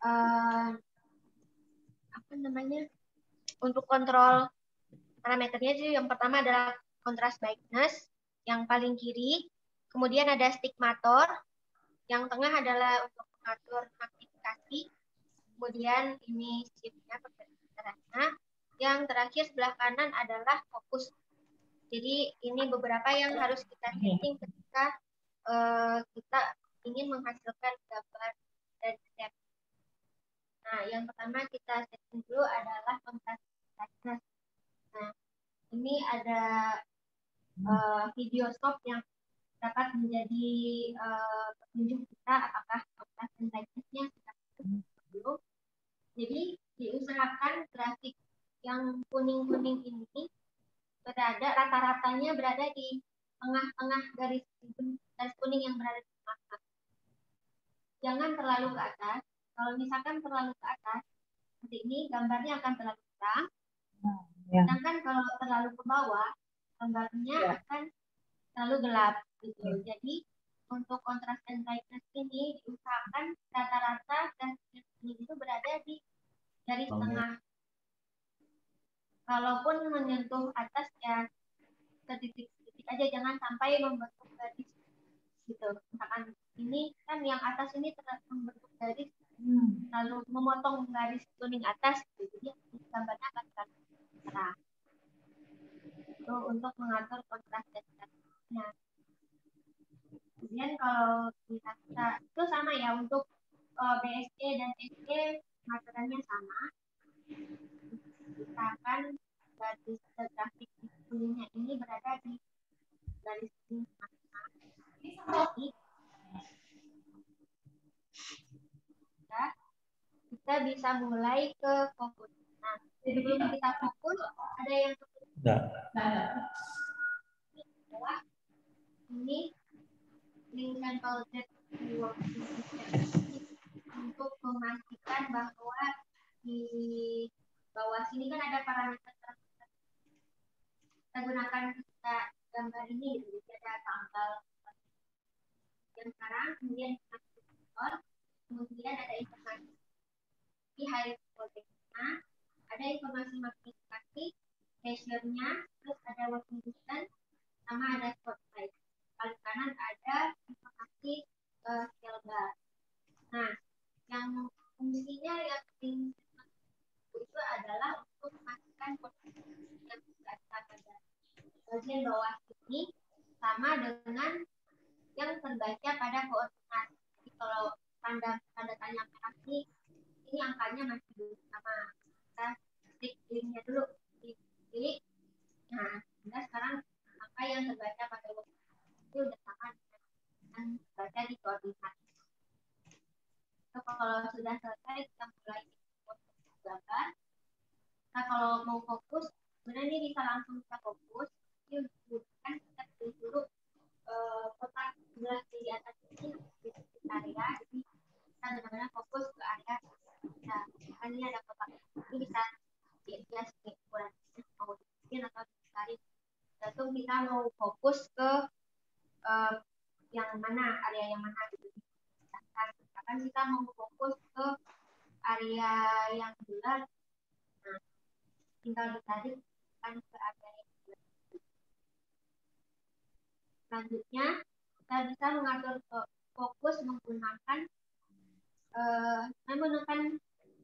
uh, apa namanya untuk kontrol parameternya sih yang pertama adalah contrast brightness yang paling kiri, kemudian ada stigmator, yang tengah adalah untuk mengatur magnifikasi, kemudian ini shiftnya pergerakannya, yang terakhir sebelah kanan adalah fokus. Jadi ini beberapa yang harus kita setting ketika uh, kita ingin menghasilkan gambar dari step. Nah, yang pertama kita setting dulu adalah kontras brightness. Nah, ini ada uh, video stop yang dapat menjadi uh, petunjuk kita apakah kontras dan brightness-nya sudah belum. Jadi diusahakan grafik yang kuning-kuning ini berada rata-ratanya berada di tengah-tengah garis garis kuning yang berada di tengah. Jangan terlalu ke atas. Kalau misalkan terlalu ke atas, seperti ini gambarnya akan terlalu terang. Ya. Sedangkan kalau terlalu ke bawah, gambarnya ya. akan terlalu gelap. Gitu. Ya. Jadi untuk kontras dan brightness ini diusahakan rata-rata dan itu berada di garis oh, tengah. Kalaupun menyentuh atas ya setitik-setitik aja, jangan sampai membentuk garis gitu. Misalkan ini kan yang atas ini membentuk garis hmm. lalu memotong garis kuning atas gitu. jadi gambarnya akan terang itu untuk mengatur kontras dan nah kemudian kalau kita, itu sama ya untuk uh, eh, BSC dan SC materialnya sama kita akan garis grafik kuningnya ini berada di garis ini kita bisa mulai ke fokus. Nah, sebelum kita fokus, ada yang Tidak. Ini link sampel Z untuk memastikan bahwa di bawah sini kan ada parameter kita gunakan kita gambar ini jadi ada tanggal yang sekarang kemudian kita kemudian ada informasi di hari nah ada informasi magnifikasi, pressure-nya, terus ada working distance, sama ada spotlight. Paling kanan ada informasi uh, scale bar. Nah, yang fungsinya yang penting itu adalah untuk memastikan posisi yang terbaca bagian bawah ini sama dengan yang terbaca pada koordinat. Jadi kalau tanda tanda tanya ini ini angkanya masih belum sama. Kita klik linknya dulu. Klik nah kita sekarang angka yang terbaca pada waktu itu sudah sama dengan terbaca di koordinat so, kalau sudah selesai kita mulai gambar nah kalau mau fokus sebenarnya ini bisa langsung kita fokus ini bukan kita pilih dulu uh, kotak sebelah di atas ini di area jadi kita benar-benar fokus ke area Nah, ini ada kotak. Ini bisa dihias ukuran mau bikin atau dicari. Tentu kita mau fokus ke uh, yang mana, area yang mana gitu. Misalkan kita mau fokus ke area yang bulat, nah, tinggal ditarik kan ke area yang bulat. Selanjutnya, kita bisa mengatur fokus menggunakan uh, menggunakan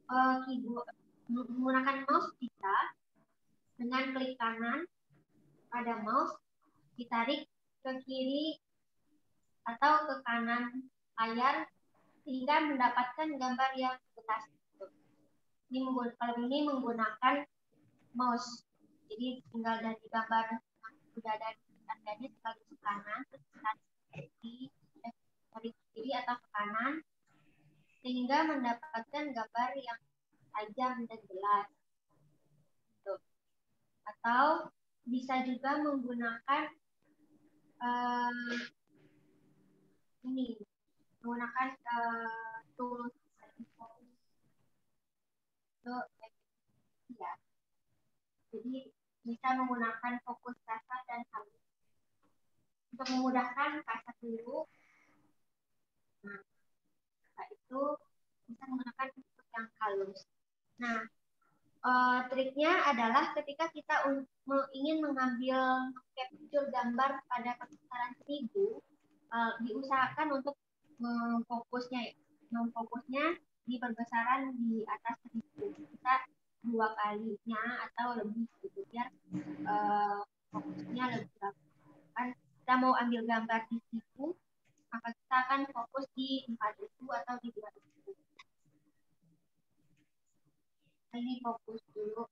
uh, keyboard menggunakan mouse kita. Dengan klik kanan pada mouse ditarik ke kiri atau ke kanan layar sehingga mendapatkan gambar yang jelas. Ini kalau ini menggunakan mouse. Jadi tinggal dari gambar yang sudah ada tandanya tinggal ke kanan, terus kiri, dari kiri atau ke kanan, sehingga mendapatkan gambar yang tajam dan jelas. Tuh. Atau bisa juga menggunakan uh, ini, menggunakan uh, tools ya. Jadi bisa menggunakan fokus kasar dan halus untuk memudahkan kasar dulu. Nah, itu bisa menggunakan bentuk yang halus. Nah, uh, triknya adalah ketika kita ingin mengambil capture gambar pada kebesaran seribu, uh, diusahakan untuk memfokusnya, memfokusnya di perbesaran di atas seribu. Bisa dua kalinya atau lebih gitu biar uh, fokusnya lebih. Kan kita mau ambil gambar di situ, maka kita akan fokus di empat itu atau di dua itu. Ini fokus dulu.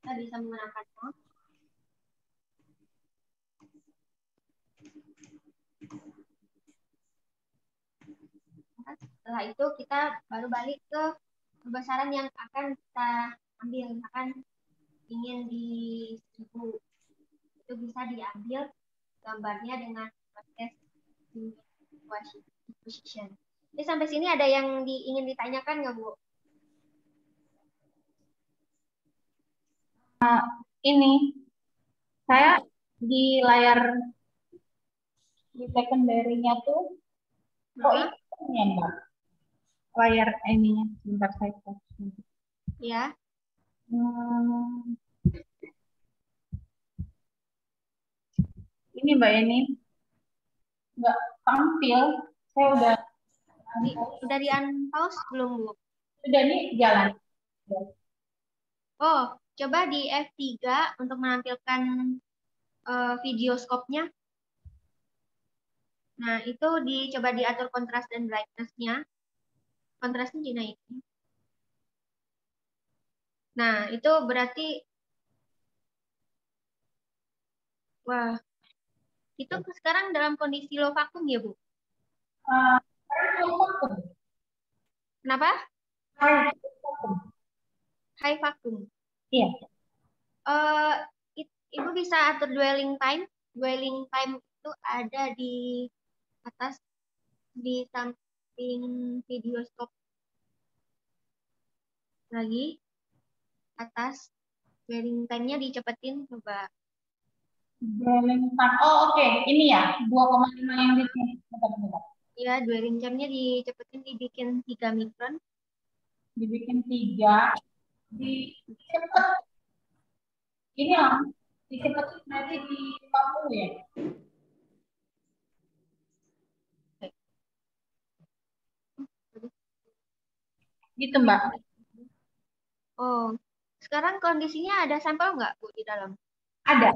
Kita bisa menggunakan mouse. Setelah itu kita baru balik ke kebesaran yang akan kita ambil misalkan ingin di seribu itu bisa diambil gambarnya dengan proses position. Jadi sampai sini ada yang di, ingin ditanyakan nggak Bu? Uh, ini saya di layar di secondary-nya tuh kok oh, ini Mbak? Layar ininya, sebentar saya Ya. Hmm. Ini Mbak ini nggak tampil. Saya udah di, udah di unpause belum Bu? Sudah ini jalan. Oh, coba di F3 untuk menampilkan uh, video skopnya. Nah, itu dicoba diatur kontras dan brightness-nya. Kontrasnya dinaikin. Nah, itu berarti Wah. Itu sekarang dalam kondisi low vacuum ya, Bu? Uh, low vacuum. Kenapa? High vacuum. High vacuum. Iya. Uh, Ibu bisa atur dwelling time. Dwelling time itu ada di atas di samping video stop lagi atas bearing time-nya dicepetin coba bearing time oh oke okay. ini ya 2,5 yang di sini Iya, dwelling time-nya dicepetin dibikin 3 mikron. Dibikin 3. Di cepet. Ini ya, dicepetin nanti di 40 ya. Gitu, Mbak. Oh, sekarang kondisinya ada sampel nggak, Bu, di dalam? Ada.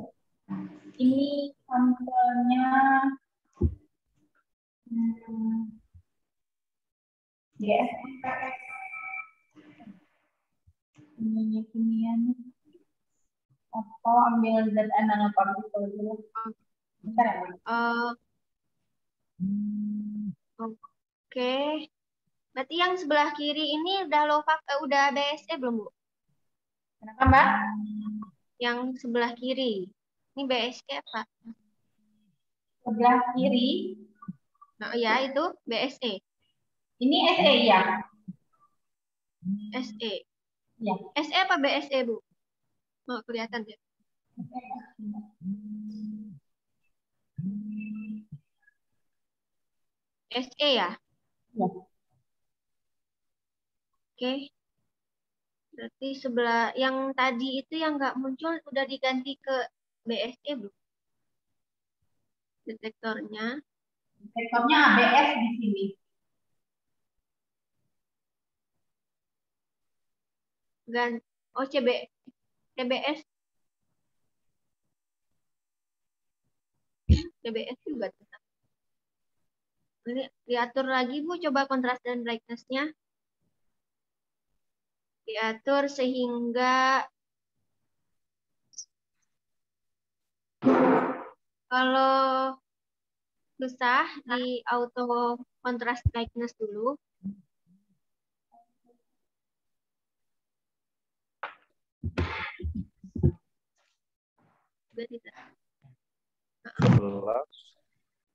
Ini sampelnya hmm, yes. Ini kimian. Atau ambil zat nanopartikel dulu. Bentar ya. Uh, Oke. Okay. Berarti yang sebelah kiri ini udah Lovak, uh, udah BSE belum, Bu? Kenapa, Mbak? Yang sebelah kiri. Ini BSE apa? Sebelah kiri. Nah, ya itu BSE. Ini SE ya? SE. Ya. SE apa BSE, Bu? Oh, kelihatan ya. SE ya? Ya. Oke. Berarti sebelah yang tadi itu yang nggak muncul udah diganti ke BSE belum? Detektornya. Detektornya ABS di sini. Gan oh CB CBS CBS juga tetap. Ini diatur lagi Bu, coba kontras dan brightness-nya diatur sehingga kalau susah di auto contrast brightness dulu.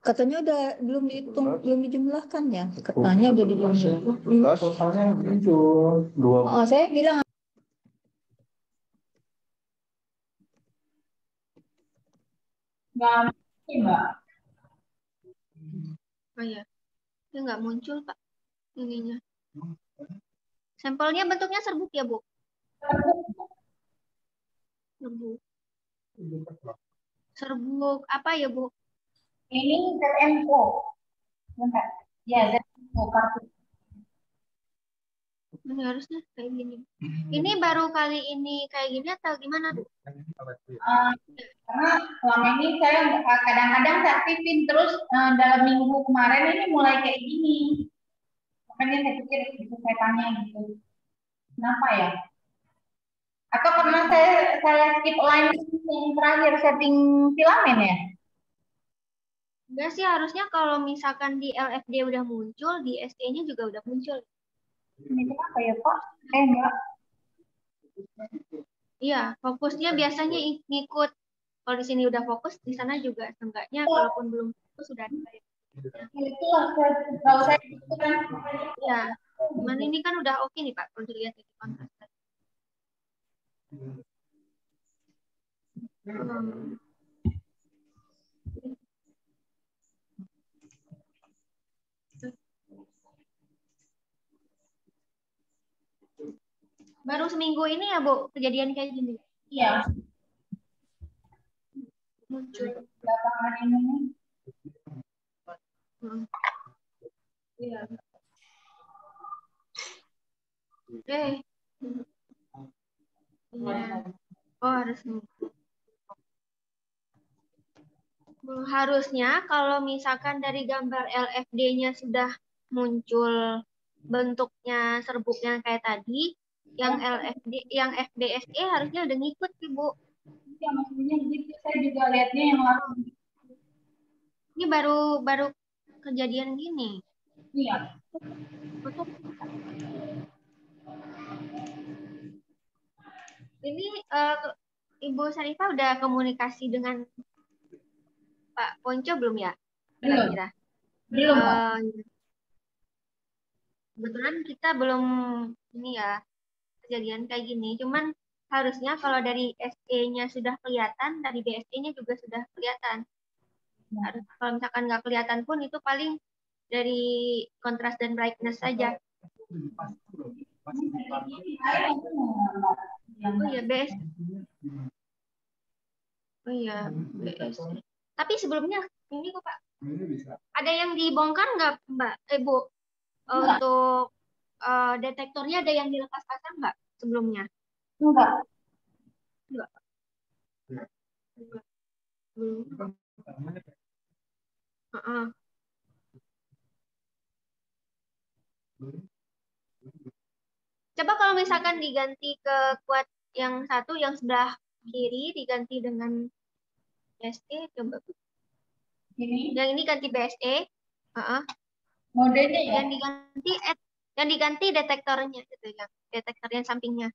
Katanya udah belum dihitung, belum dijumlahkan ya. Katanya udah dijumlahkan. Totalnya dua. Oh, saya bilang Nggak Mbak. Oh ya. Ini nggak muncul, Pak. Ininya. Sampelnya bentuknya serbuk ya, Bu? Serbuk. Serbuk apa ya, Bu? Ini ZMO. Bentar. Ya, ZMO kartu. Ini harusnya kayak gini. Ini baru kali ini kayak gini atau gimana, Bu? Uh, karena selama ini saya kadang-kadang saya aktifin terus uh, dalam minggu kemarin ini mulai kayak gini. Makanya saya pikir bisa saya tanya gitu. Kenapa ya? Atau karena saya saya skip line yang terakhir setting filamen ya? Enggak sih, harusnya kalau misalkan di LFD udah muncul, di ST-nya juga udah muncul. Ini kenapa ya Pak? Eh enggak. Iya, fokusnya biasanya ngikut. Kalau di sini udah fokus, di sana juga seenggaknya oh. kalaupun belum fokus sudah ada. Itulah kalau saya kan. Ya, cuman ini kan udah oke nih Pak, kalau dilihat dari kontras. Hmm. Baru seminggu ini ya, Bu, kejadian kayak gini? Iya. Muncul. Belakangan ini. Hmm. Iya. Eh. Iya. Oh, harus Harusnya kalau misalkan dari gambar LFD-nya sudah muncul bentuknya serbuknya kayak tadi, yang LFD yang FBSE harusnya udah ngikut sih Bu. Ya maksudnya gitu saya juga lihatnya yang lalu. Ini baru baru kejadian gini. Iya. Ini uh, Ibu Sarifah udah komunikasi dengan Pak Ponco belum ya? Belum. Kira. Belum. Uh, kebetulan kita belum ini ya kejadian kayak gini. Cuman harusnya kalau dari SE-nya sudah kelihatan, dari BSE-nya juga sudah kelihatan. Harus, kalau misalkan nggak kelihatan pun itu paling dari kontras dan brightness saja. Oh iya, BS. Oh iya, BS. Tapi sebelumnya ini kok Pak, ada yang dibongkar nggak Mbak, eh Bu, untuk uh, detektornya ada yang dilepas pasang nggak sebelumnya? Enggak. Enggak. Enggak. Belum. Uh -uh. Coba kalau misalkan diganti ke kuat yang satu, yang sebelah kiri diganti dengan BSE, coba. Ini? Yang ini ganti BSE. Uh -uh. Modenya ya? Yang diganti yang diganti detektornya gitu ya. Detektor yang sampingnya.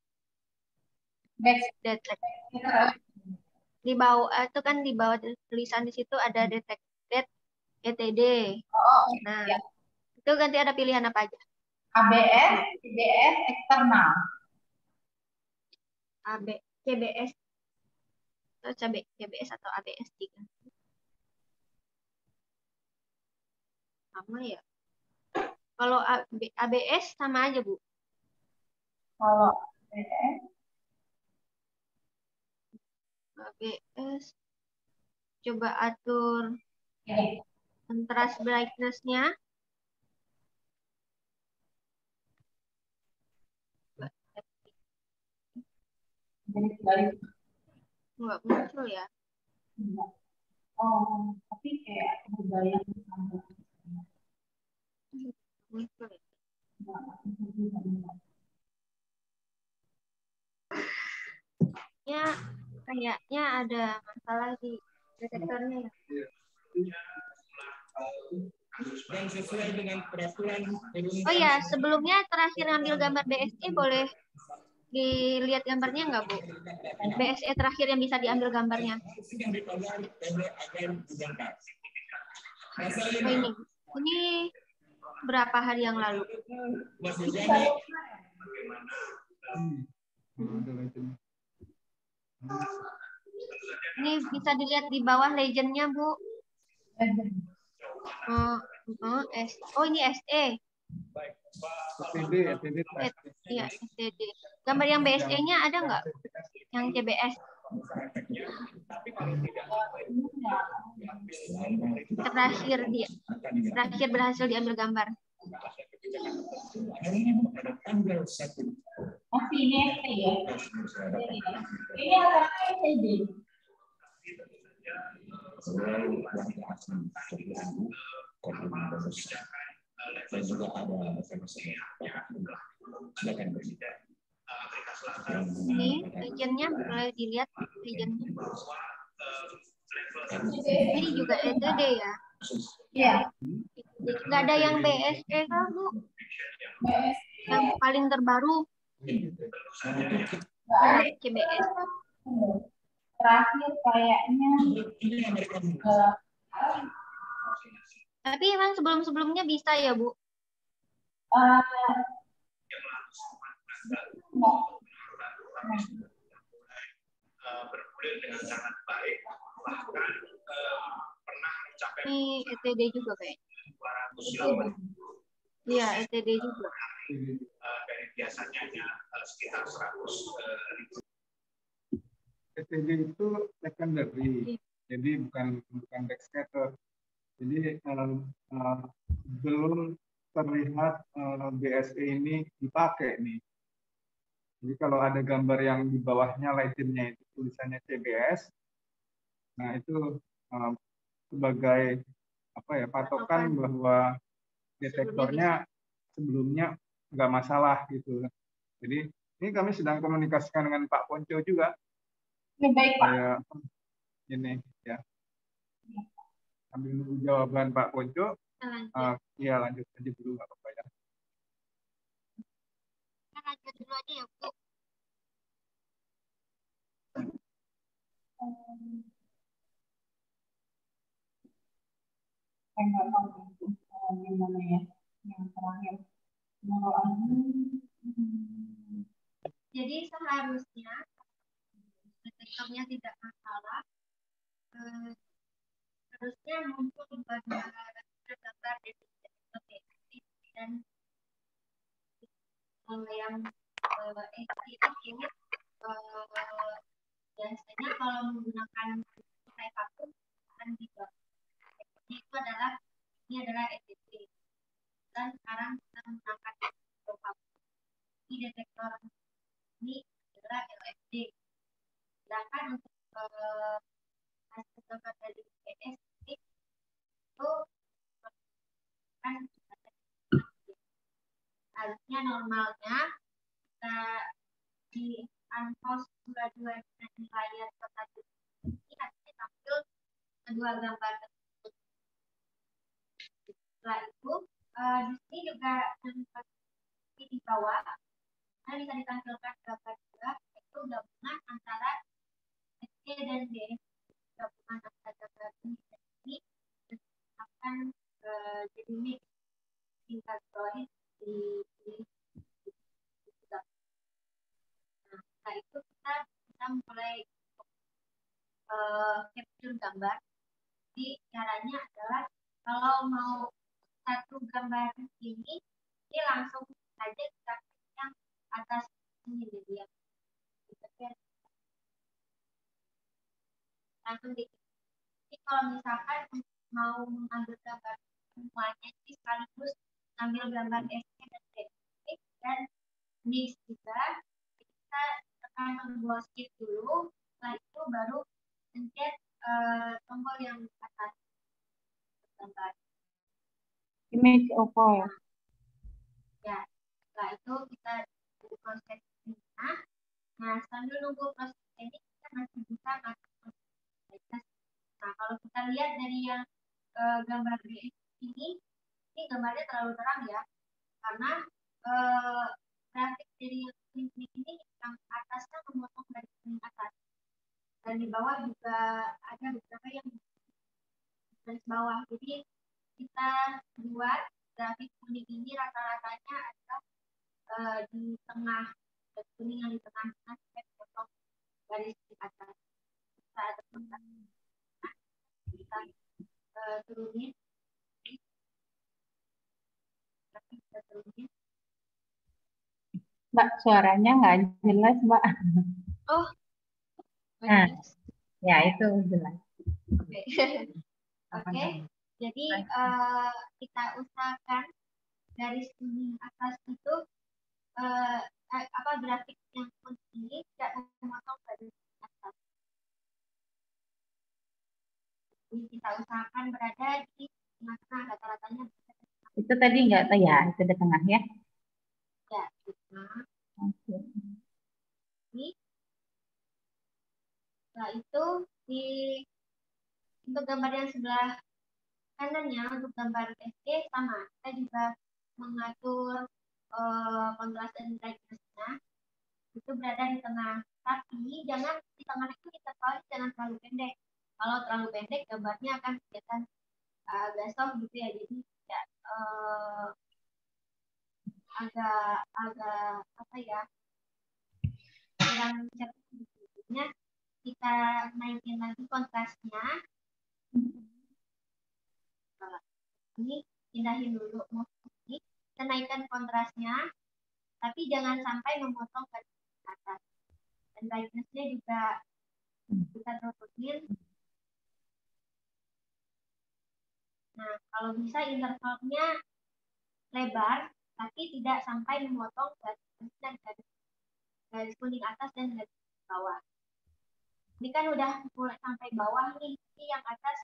Detek di bawah eh, itu kan di bawah tulisan di situ ada detek det ETD oh, nah ya. itu ganti ada pilihan apa aja? ABS CBS eksternal. AB CBS atau CB, CBS atau ABS sama ya kalau ABS sama aja, Bu. Kalau ABS? ABS. Coba atur okay. kontras brightness-nya. Enggak muncul ya? Enggak. Oh, tapi kayak berbayang Ya, kayaknya ada masalah di detektornya ya. Dan sesuai dengan peraturan Oh ya, sebelumnya terakhir ngambil gambar BSE boleh dilihat gambarnya nggak Bu? BSE terakhir yang bisa diambil gambarnya. Oh ini, ini berapa hari yang lalu? Ini bisa dilihat di bawah legendnya, Bu. Uh, S, oh ini SE. STD, STD. Iya, STD. Gambar yang BSE-nya ada nggak? Yang CBS? Terakhir dia, terakhir berhasil diambil gambar. Masih ini ya? Ini apa STD? dan juga ada silakan ini legendnya boleh dilihat legendnya ini juga ETD ya? Iya. nggak ada yang BSE kan bu? Yang paling terbaru? CBS Terakhir kayaknya. Tapi emang sebelum-sebelumnya bisa ya bu? Uh, bergulir dengan sangat baik bahkan pernah mencapai ini ETD juga kayak 200 iya ETD juga. dari biasanya hanya sekitar 100 ribu. STD itu secondary, jadi bukan bukan backscatter. Jadi uh, uh, belum terlihat uh, BSE ini dipakai nih. Jadi kalau ada gambar yang di bawahnya legendnya itu tulisannya CBS, nah itu uh, sebagai apa ya patokan bahwa detektornya sebelumnya nggak masalah gitu. Jadi ini kami sedang komunikasikan dengan Pak Ponco juga. Ini baik Pak. Ya, ini ya. Sambil menunggu jawaban Pak Ponco, uh, ya lanjut aja dulu nggak apa-apa ya. lanjut dulu aja ya bu Saya nggak tahu itu uh, gimana ya yang terakhir. Mau jadi seharusnya detektornya tidak masalah eh, harusnya muncul pada gambar detektor detektif dan eh, yang eh, ini eh, biasanya kalau menggunakan mulai vakum akan tidak itu adalah ini adalah ETP dan sekarang kita menggunakan ini detektor ini adalah LFD sedangkan untuk eh, hasil gambar dari PS itu kan harusnya normalnya kita di unpause dua-dua di layar kota ini harusnya tampil kedua gambar. Setelah itu eh, di sini juga di bawah nah bisa ditampilkan gambar juga itu gabungan antara SC dan DS gabungan antara gambar ini dan ini akan uh, jadi mix tingkat join di, di Nah, setelah itu kita bisa mulai uh, capture gambar. Jadi caranya adalah kalau mau satu gambar ini, ini langsung saja kita yang atas ini jadi ya. Langsung di Jadi kalau misalkan mau mengambil gambar semuanya ini sekaligus ambil gambar SC dan DSC dan mix juga kita tekan tombol skip dulu setelah itu baru pencet uh, tombol yang atas gambar image apa ya? ya setelah itu kita tunggu proses ini. Nah sambil nunggu proses ini kita masih bisa masuk nah kalau kita lihat dari yang uh, gambar BS ini ini gambarnya terlalu terang ya. Karena uh, grafik dari yang ini ini yang atasnya memotong dari paling atas. Dan di bawah juga ada beberapa yang garis bawah. Jadi kita buat grafik kuning ini rata-ratanya adalah e, di tengah kuning yang di tengah-tengah sampai potong garis di atas kita ada kotak hmm. kita e, turunin kita turunin Mbak, suaranya nggak jelas, Mbak. Oh, nah, ya itu jelas. Oke, okay. oke. Okay. Jadi uh, kita usahakan garis kuning atas itu uh, apa grafik yang ini tidak memotong garis atas. Jadi kita usahakan berada di tengah-tengah rata-ratanya. Itu tadi enggak tahu ya, itu di tengah ya? Ya, tengah. Oke. Ini. Setelah itu di untuk gambar yang sebelah kanannya untuk gambar SD sama kita juga mengatur uh, dan brightness-nya itu berada di tengah. Tapi jangan di tengah itu kita tahu jangan terlalu pendek. Kalau terlalu pendek gambarnya akan kelihatan uh, agak soft gitu ya. Jadi ya, uh, agak agak apa ya kurang cerah kita naikin lagi kontrasnya ini pindahin dulu ini kenaikan kontrasnya tapi jangan sampai memotong ke atas. Dan brightnessnya juga kita turunin nah kalau bisa intervalnya lebar tapi tidak sampai memotong garis dan garis, garis kuning atas dan garis bawah. Ini kan udah mulai sampai bawah nih ini yang atas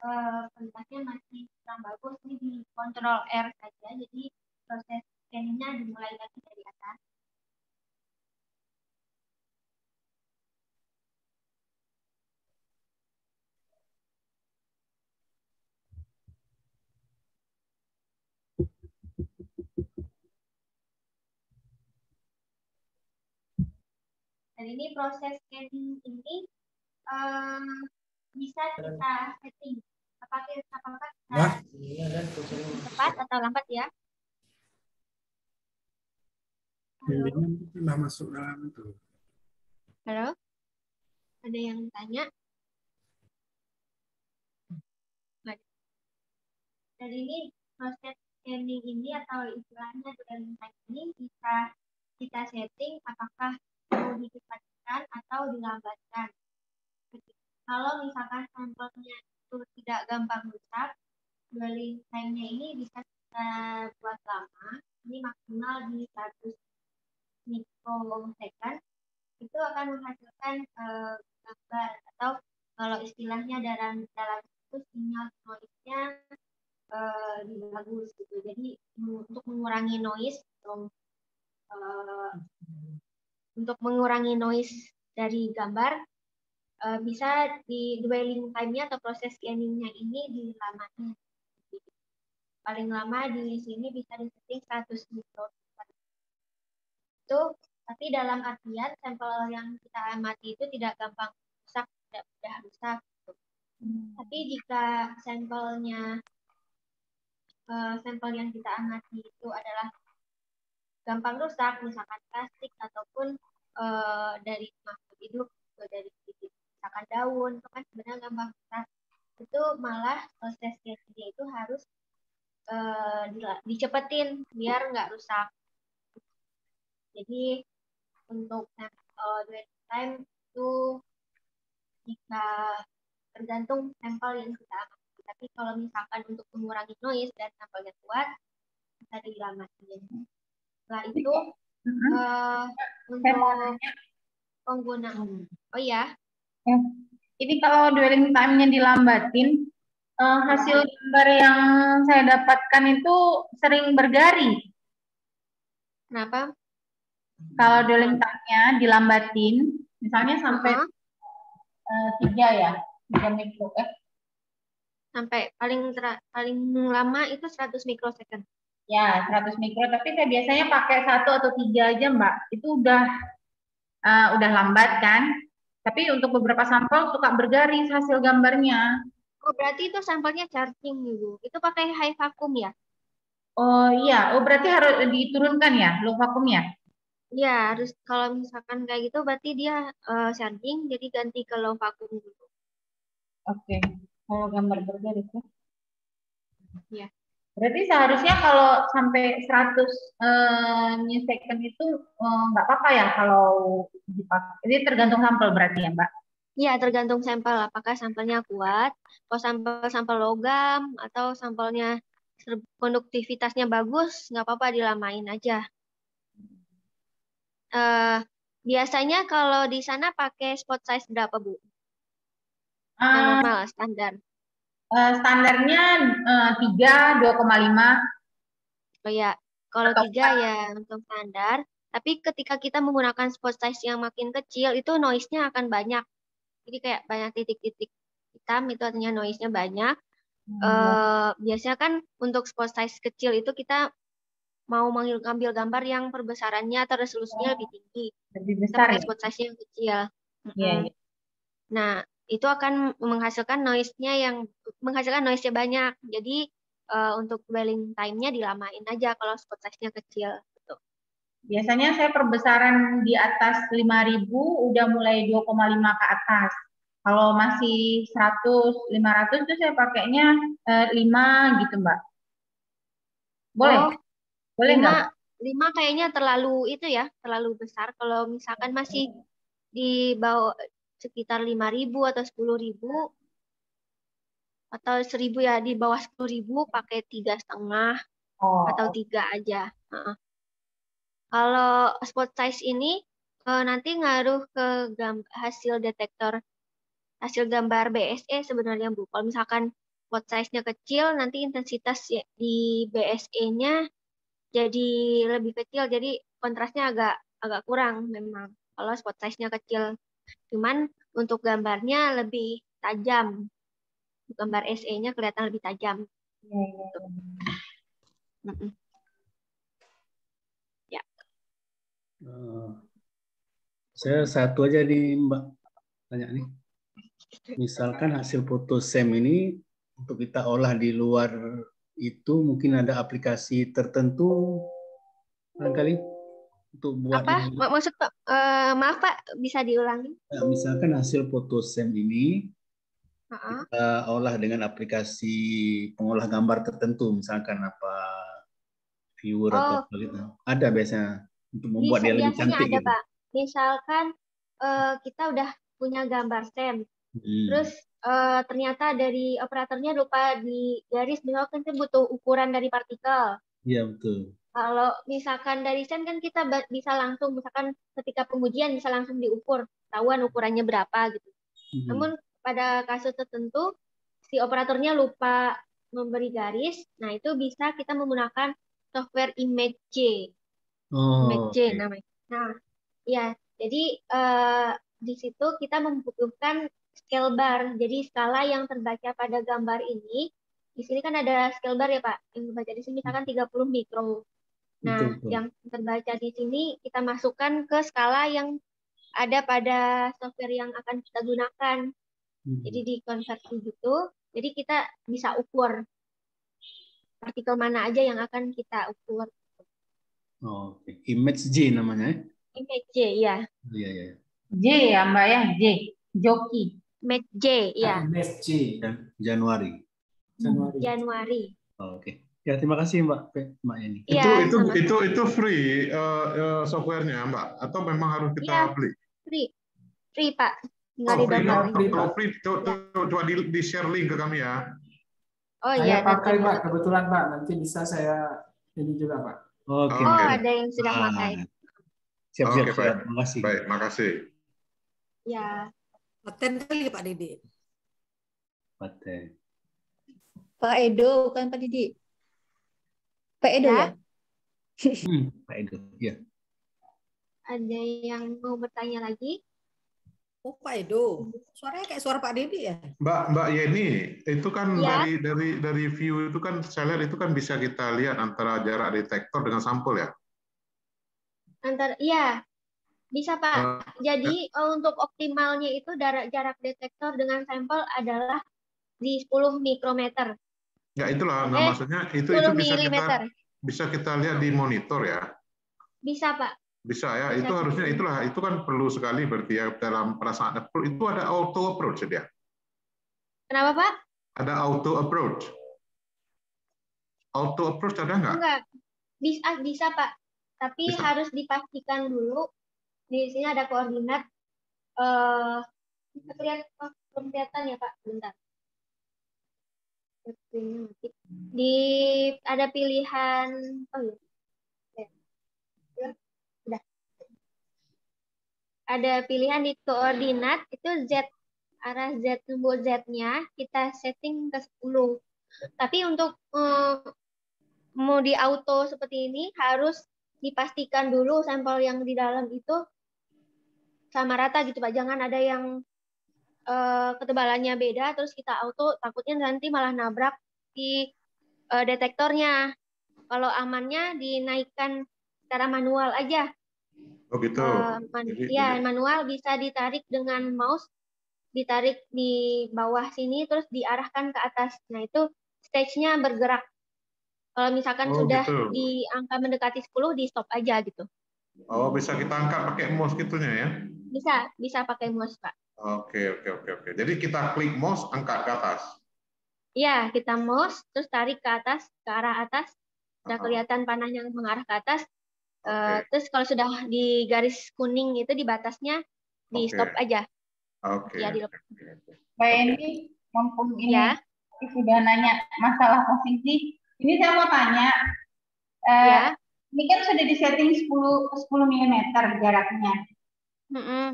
eh, masih kurang bagus ini di kontrol R saja jadi proses scanningnya dimulai lagi dari atas. Dan ini proses scanning ini um, bisa kita setting apakah kita cepat atau lambat ya? Pernah masuk dalam itu. Halo, ada yang tanya? Jadi ini proses scanning ini atau istilahnya dengan ini bisa kita setting apakah mau dicepatkan atau dilambatkan. Kalau misalkan sampelnya itu tidak gampang rusak, dwelling time-nya ini bisa kita buat lama, ini maksimal di 100 mikrosecond, itu akan menghasilkan uh, gambar. Atau kalau istilahnya dalam dalam itu sinyal noise-nya uh, bagus gitu. Jadi untuk mengurangi noise, uh, untuk mengurangi noise dari gambar uh, bisa di dwelling time-nya atau proses scanning-nya ini dilamakan. Paling lama di sini bisa disetting 100 mikrometer. Itu tapi dalam artian sampel yang kita amati itu tidak gampang rusak, tidak mudah rusak. Gitu. Hmm. Tapi jika sampelnya uh, sampel yang kita amati itu adalah gampang rusak, misalkan plastik ataupun uh, dari makhluk hidup atau dari misalkan daun, itu kan sebenarnya gampang rusak. Itu malah proses creatingnya itu harus uh, dicepetin biar nggak rusak. Jadi untuk uh, time itu jika tergantung sampel yang kita amati. Tapi kalau misalkan untuk mengurangi noise dan sampelnya kuat, bisa dilamatin setelah itu uh, untuk pengguna oh ya ini kalau dwelling time-nya dilambatin uh, hasil gambar yang saya dapatkan itu sering bergari kenapa kalau dwelling time-nya dilambatin misalnya sampai uh -huh. uh, tiga ya tiga mikro eh sampai paling paling lama itu 100 mikrosecond Ya, 100 mikro, tapi saya biasanya pakai satu atau tiga aja, Mbak. Itu udah uh, udah lambat kan? Tapi untuk beberapa sampel suka bergaris hasil gambarnya. Oh, berarti itu sampelnya charging Ibu. Itu pakai high vacuum ya? Oh iya, oh berarti harus diturunkan ya, low vacuum ya? Iya, harus kalau misalkan kayak gitu berarti dia uh, charging jadi ganti ke low vacuum dulu. Oke. Okay. Kalau gambar bergaris ya. Iya. Berarti seharusnya kalau sampai 100 uh, second itu eh, nggak uh, apa-apa ya kalau dipakai. Ini tergantung sampel berarti ya, Mbak? Iya, tergantung sampel. Apakah sampelnya kuat, kalau sampel-sampel logam, atau sampelnya konduktivitasnya bagus, nggak apa-apa dilamain aja. Uh, biasanya kalau di sana pakai spot size berapa, Bu? Yang normal, standar. Uh, standarnya uh, 3, 2,5. Oh ya, kalau tiga ya untuk standar. Tapi ketika kita menggunakan spot size yang makin kecil, itu noise-nya akan banyak. Jadi kayak banyak titik-titik hitam, itu artinya noise-nya banyak. Hmm. Uh, biasanya kan untuk spot size kecil itu kita mau mengambil gambar yang perbesarannya atau resolusinya lebih tinggi. Lebih besar ya? spot size yang kecil. Iya, yeah, yeah. Nah, itu akan menghasilkan noise-nya yang menghasilkan noise-nya banyak. Jadi uh, untuk dwelling time-nya dilamain aja kalau spot size-nya kecil. Gitu. Biasanya saya perbesaran di atas 5000 udah mulai 2,5 ke atas. Kalau masih 100, 500 itu saya pakainya eh, 5 gitu, Mbak. Boleh? Oh, Boleh 5, nggak? 5 kayaknya terlalu itu ya, terlalu besar. Kalau misalkan masih di bawah sekitar 5.000 atau 10.000 atau 1.000 ya di bawah 10.000 pakai tiga setengah oh. atau tiga aja. Uh. Kalau spot size ini uh, nanti ngaruh ke hasil detektor hasil gambar BSE sebenarnya Bu. Kalau misalkan spot size-nya kecil, nanti intensitas ya di BSE-nya jadi lebih kecil, jadi kontrasnya agak agak kurang memang kalau spot size-nya kecil. Cuman untuk gambarnya lebih tajam. Gambar SE-nya kelihatan lebih tajam. Ya. Uh, saya satu aja nih Mbak tanya nih. Misalkan hasil foto SEM ini untuk kita olah di luar itu mungkin ada aplikasi tertentu barangkali untuk buat apa ini. maksud uh, maaf pak bisa diulangi nah, misalkan hasil foto sem ini uh -uh. kita olah dengan aplikasi pengolah gambar tertentu misalkan apa viewer oh. atau apa gitu ada biasanya untuk membuat bisa, dia lebih cantik ada, gitu. pak misalkan uh, kita udah punya gambar sem hmm. terus uh, ternyata dari operatornya lupa di garis misalkan kita butuh ukuran dari partikel Iya betul. Kalau misalkan dari sen kan kita bisa langsung, misalkan ketika pengujian bisa langsung diukur, tahuan ukurannya berapa gitu. Hmm. Namun pada kasus tertentu si operatornya lupa memberi garis, nah itu bisa kita menggunakan software Image J. Oh, Image J okay. namanya. Nah, ya, jadi uh, di situ kita membutuhkan scale bar. Jadi skala yang terbaca pada gambar ini, di sini kan ada scale bar ya Pak, yang terbaca di sini misalkan 30 mikro. Nah, betul, yang terbaca di sini kita masukkan ke skala yang ada pada software yang akan kita gunakan. Hmm. Jadi dikonversi gitu. Jadi kita bisa ukur partikel mana aja yang akan kita ukur. Oh, okay. Image J namanya ya? Image J, ya. Iya, iya. J ya Mbak ya, J. Joki. Image J, ya. Image J. Januari. Januari. Januari. Oh, Oke. Okay. Ya, terima kasih Mbak Mbak Yani. Ya, itu itu itu itu free uh, uh, softwarenya Mbak atau memang harus kita ya, beli? Free. Free Pak. Tinggal oh, free, no, free, Kalau free, coba di, di share link ke kami ya. Oh iya. Saya pakai Pak, kebetulan Pak. Nanti bisa saya ini juga Pak. Oke. Okay. Oh, ada yang sudah ah. pakai. Siap, siap, okay, siap. Terima kasih. Baik, makasih. Ya. Paten kali Pak Didi. Paten. Pak Edo, bukan Pak Didi. Pak Edo ya? ya? Hmm, Pak Edo, ya. Ada yang mau bertanya lagi? Oh Pak Edo, suaranya kayak suara Pak Dedi ya? Mbak Mbak Yeni, itu kan ya. dari dari dari view itu kan saya lihat itu kan bisa kita lihat antara jarak detektor dengan sampel ya? Antar, iya, bisa Pak. Uh, Jadi uh, untuk optimalnya itu jarak jarak detektor dengan sampel adalah di 10 mikrometer. Ya itulah, eh, maksudnya itu itu bisa kita bisa kita lihat di monitor ya. Bisa pak. Bisa ya, bisa, itu harusnya itulah itu kan perlu sekali berarti ya dalam perasaan itu ada auto approach ya. Kenapa pak? Ada auto approach. Auto approach ada nggak? Enggak. Bisa, bisa Pak. Tapi bisa. harus dipastikan dulu. Di sini ada koordinat. Uh, kelihatan, oh, kelihatan ya Pak. Bentar. Di ada pilihan. Oh iya. Udah. Ada pilihan di koordinat itu Z arah Z tombol Z-nya kita setting ke 10. Tapi untuk um, mau di auto seperti ini harus dipastikan dulu sampel yang di dalam itu sama rata gitu Pak. Jangan ada yang uh, ketebalannya beda terus kita auto takutnya nanti malah nabrak di uh, detektornya. Kalau amannya dinaikkan secara manual aja. Oh gitu. Uh, man jadi, ya, jadi... manual bisa ditarik dengan mouse, ditarik di bawah sini terus diarahkan ke atas. Nah, itu stage-nya bergerak. Kalau misalkan oh, sudah gitu. di angka mendekati 10 di stop aja gitu. Oh, bisa kita angkat pakai mouse gitunya ya? Bisa, bisa pakai mouse, Pak. Oke, oke, oke, oke. Jadi kita klik mouse angkat ke atas. Iya, kita mouse terus tarik ke atas, ke arah atas. Sudah kelihatan panahnya mengarah ke atas. Okay. Uh, terus kalau sudah di garis kuning itu di batasnya di okay. stop aja. Oke. Okay. Ya, di Mbak ini mumpung ini ya. sudah nanya masalah posisi, ini saya mau tanya, eh, ya. ini kan sudah disetting 10 10 mm jaraknya. Mm -hmm.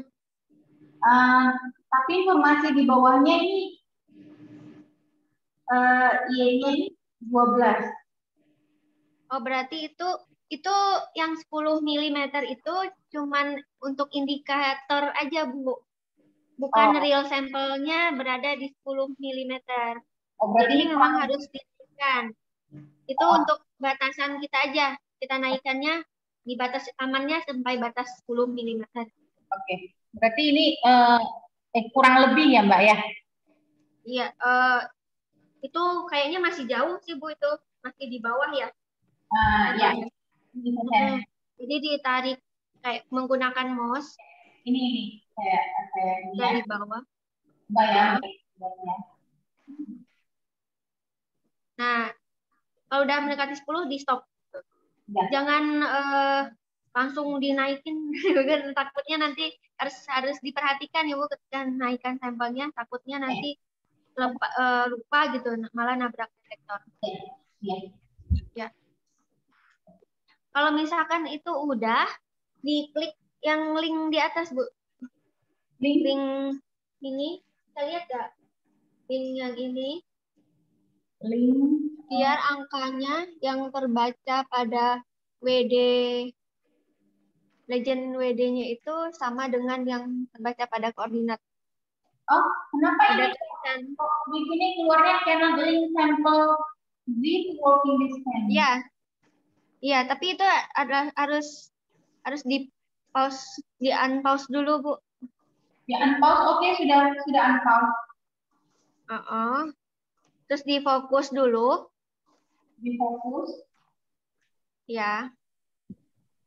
Uh, tapi informasi di bawahnya ini uh, Y-nya ini 12. Oh, berarti itu itu yang 10 mm itu cuman untuk indikator aja, Bu. Bukan oh. real sampelnya berada di 10 mm. Oh, Jadi memang harus ditentukan. Itu oh. untuk batasan kita aja. Kita naikkannya di batas amannya sampai batas 10 mm. Oke. Okay. Berarti ini uh, eh, kurang lebih ya, Mbak ya? Iya, uh, itu kayaknya masih jauh sih, Bu itu. Masih di bawah ya. Uh, ya. Hmm. Jadi ditarik kayak menggunakan mouse. Ini ini saya saya dari bawah. Bayang. Nah, kalau udah mendekati 10 di stop. Ya. Jangan uh, langsung dinaikin takutnya nanti harus harus diperhatikan ya Bu ketika naikkan sampelnya takutnya nanti lupa, uh, lupa gitu malah nabrak detektor. Ya. ya. Kalau misalkan itu udah diklik yang link di atas Bu. Link, link ini kita lihat gak? Link yang ini. Link biar angkanya yang terbaca pada WD legend WD-nya itu sama dengan yang terbaca pada koordinat. Oh, kenapa ini? Tulisan. Di sini keluarnya link sampel Z working distance. Iya. Iya, tapi itu ada harus harus di pause di unpause dulu, Bu. Di unpause oke okay, sudah sudah unpause. Uh -uh. Terus difokus dulu di fokus. Ya.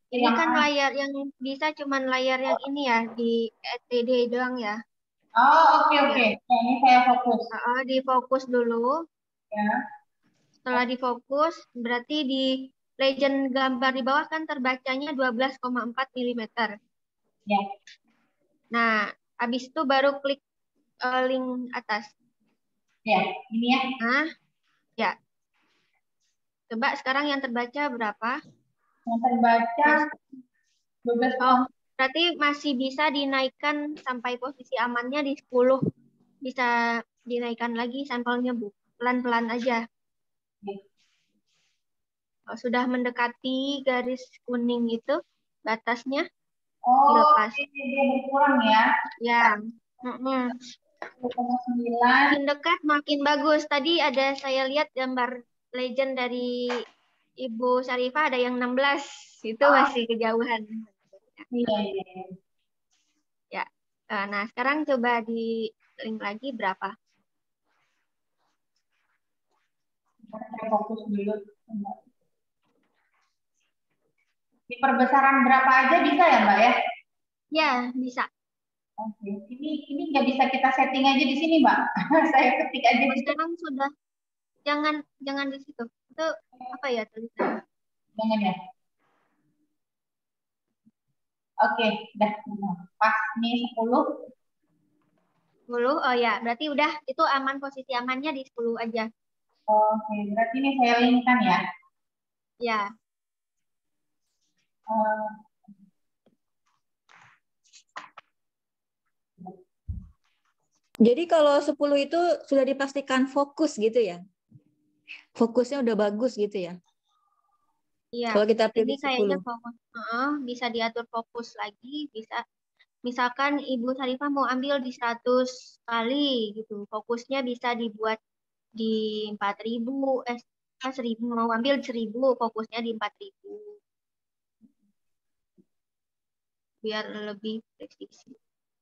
Ini yang kan layar yang bisa cuman layar yang ini ya di STD doang ya. Oh oke okay, oke. Okay. Ya. ini saya fokus. Uh, di fokus dulu. Ya. Setelah difokus berarti di legend gambar di bawah kan terbacanya 12,4 mm. Ya. Nah, habis itu baru klik uh, link atas. Ya, ini ya. Nah, ya. Coba sekarang yang terbaca berapa? Yang terbaca 12. Oh, berarti masih bisa dinaikkan sampai posisi amannya di 10. Bisa dinaikkan lagi sampelnya, Bu. Pelan-pelan aja. Oh, sudah mendekati garis kuning itu batasnya oh, dilepas. dia berkurang ya? Ya. Mm -hmm. Makin dekat makin bagus. Tadi ada saya lihat gambar legend dari Ibu Syarifah ada yang 16 itu oh. masih kejauhan. Iya, iya. Ya. Eh, nah, sekarang coba di link lagi berapa? fokus dulu. Di perbesaran berapa aja bisa ya, Mbak ya? Ya, bisa. Oke, ini ini nggak bisa kita setting aja di sini, Mbak. Saya ketik aja. Sekarang sudah jangan jangan di situ itu apa ya tulisannya? Jangan ya. Oke, udah pas nih 10. 10, oh ya, berarti udah itu aman posisi amannya di 10 aja. Oke, berarti ini saya linkkan ya. Ya. Uh, Jadi kalau 10 itu sudah dipastikan fokus gitu ya? Fokusnya udah bagus gitu ya? Iya. Kalau kita pilih Ini kayaknya fokus, uh, bisa diatur fokus lagi, bisa misalkan Ibu Sarifah mau ambil di 100 kali gitu, fokusnya bisa dibuat di 4000 eh 1000 mau ambil 1000 fokusnya di 4000. Biar lebih presisi.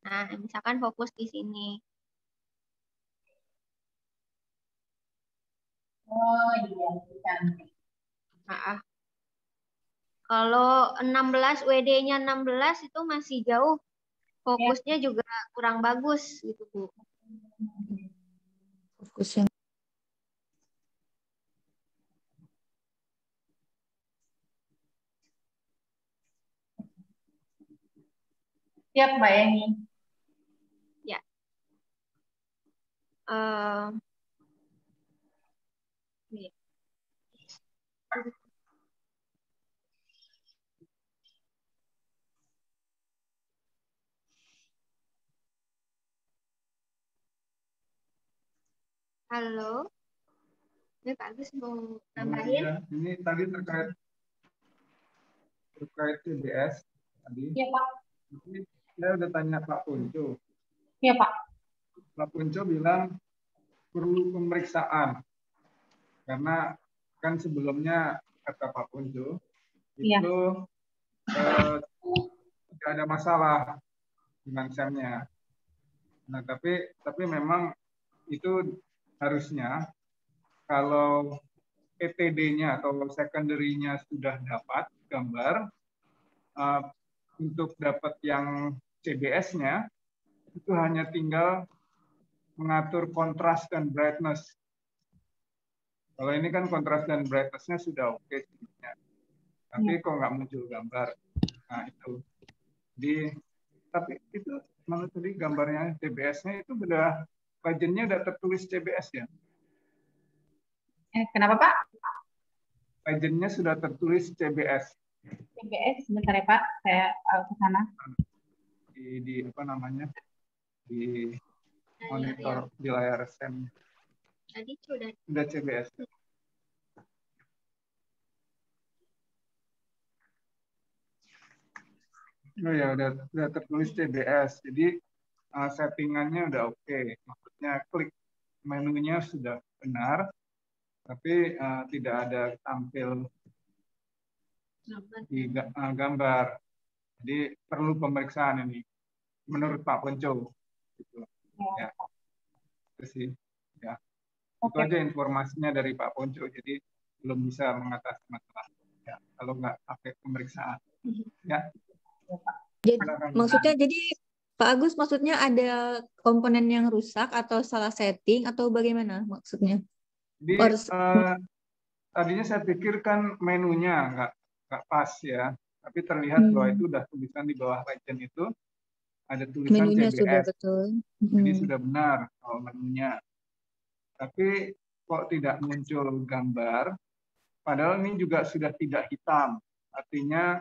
Nah, misalkan fokus di sini. Oh iya, cantik. Nah, kalau 16 WD-nya 16 itu masih jauh. Fokusnya ya. juga kurang bagus gitu, Bu. Fokusnya Siap, Mbak Eni. Ya. Uh, Halo. Ini Pak Agus mau nambahin? Ya, ini tadi terkait terkait CBS tadi. Iya Pak. Ini saya udah tanya Pak Punco. Iya Pak. Pak Punco bilang perlu pemeriksaan karena kan sebelumnya kata Pak Punco ya. itu eh, tidak ada masalah dengan SEM-nya. Nah tapi tapi memang itu harusnya kalau ETD-nya atau secondary-nya sudah dapat gambar, uh, untuk dapat yang CBS-nya itu hanya tinggal mengatur kontras dan brightness. Kalau ini kan kontras dan brightness-nya sudah oke okay, tapi kok nggak muncul gambar. Nah itu. Di tapi itu mana tadi gambarnya CBS-nya itu sudah Pagennya udah tertulis CBS ya? Eh, kenapa Pak? Pagennya sudah tertulis CBS. CBS, sebentar ya Pak, saya uh, ke sana. Di, di apa namanya? Di monitor di layar SEM. Tadi sudah. Sudah CBS. Oh ya, udah, udah tertulis CBS. Jadi uh, settingannya udah oke. Okay. Maksudnya klik menunya sudah benar, tapi uh, tidak ada tampil di uh, gambar. Jadi perlu pemeriksaan ini, menurut Pak Ponco. Gitu. Ya, itu sih. Ya, okay. itu aja informasinya dari Pak Ponco. Jadi belum bisa mengatasi masalah. Ya, kalau nggak pakai pemeriksaan. Ya. Jadi, maksudnya jadi Pak Agus maksudnya ada komponen yang rusak atau salah setting atau bagaimana maksudnya? Di, Or... uh, tadinya saya pikir kan menunya nggak nggak pas ya, tapi terlihat hmm. bahwa itu udah tulisan di bawah legend itu ada tulisan menunya CBS. sudah betul. Hmm. Jadi sudah benar kalau menunya. Tapi kok tidak muncul gambar, padahal ini juga sudah tidak hitam, artinya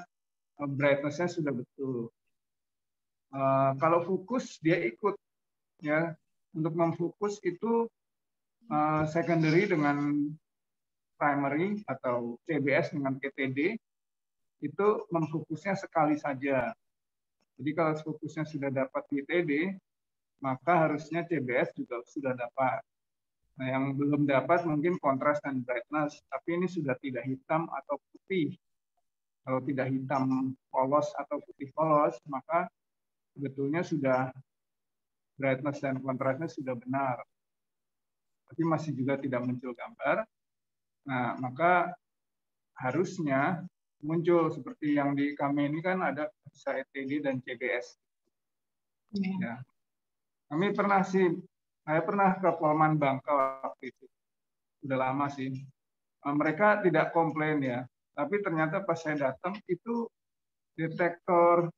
eh, brightness-nya sudah betul. Uh, kalau fokus dia ikut ya untuk memfokus itu uh, secondary dengan primary atau CBS dengan PTD itu memfokusnya sekali saja. Jadi kalau fokusnya sudah dapat di TD, maka harusnya CBS juga sudah dapat. Nah, yang belum dapat mungkin kontras dan brightness, tapi ini sudah tidak hitam atau putih. Kalau tidak hitam polos atau putih polos, maka sebetulnya sudah brightness dan kontrasnya sudah benar. Tapi masih juga tidak muncul gambar. Nah, maka harusnya muncul seperti yang di kami ini kan ada bisa ETD dan CBS. Ya. ya. Kami pernah sih, saya pernah ke Polman Bangka waktu itu. Sudah lama sih. mereka tidak komplain ya. Tapi ternyata pas saya datang itu detektor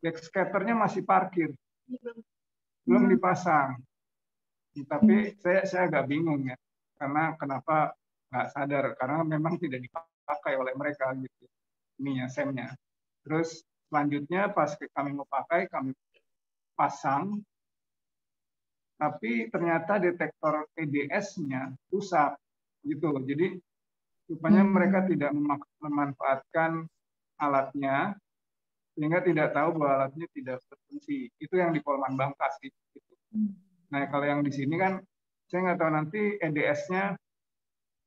backskaternya masih parkir. Belum dipasang. Tapi saya saya agak bingung ya. Karena kenapa nggak sadar karena memang tidak dipakai oleh mereka gitu ininya semnya terus selanjutnya pas kami mau pakai kami pasang tapi ternyata detektor EDS-nya rusak gitu jadi rupanya hmm. mereka tidak memanfaatkan alatnya sehingga tidak tahu bahwa alatnya tidak berfungsi itu yang di Polman Bangkas gitu. Nah kalau yang di sini kan saya nggak tahu nanti EDS-nya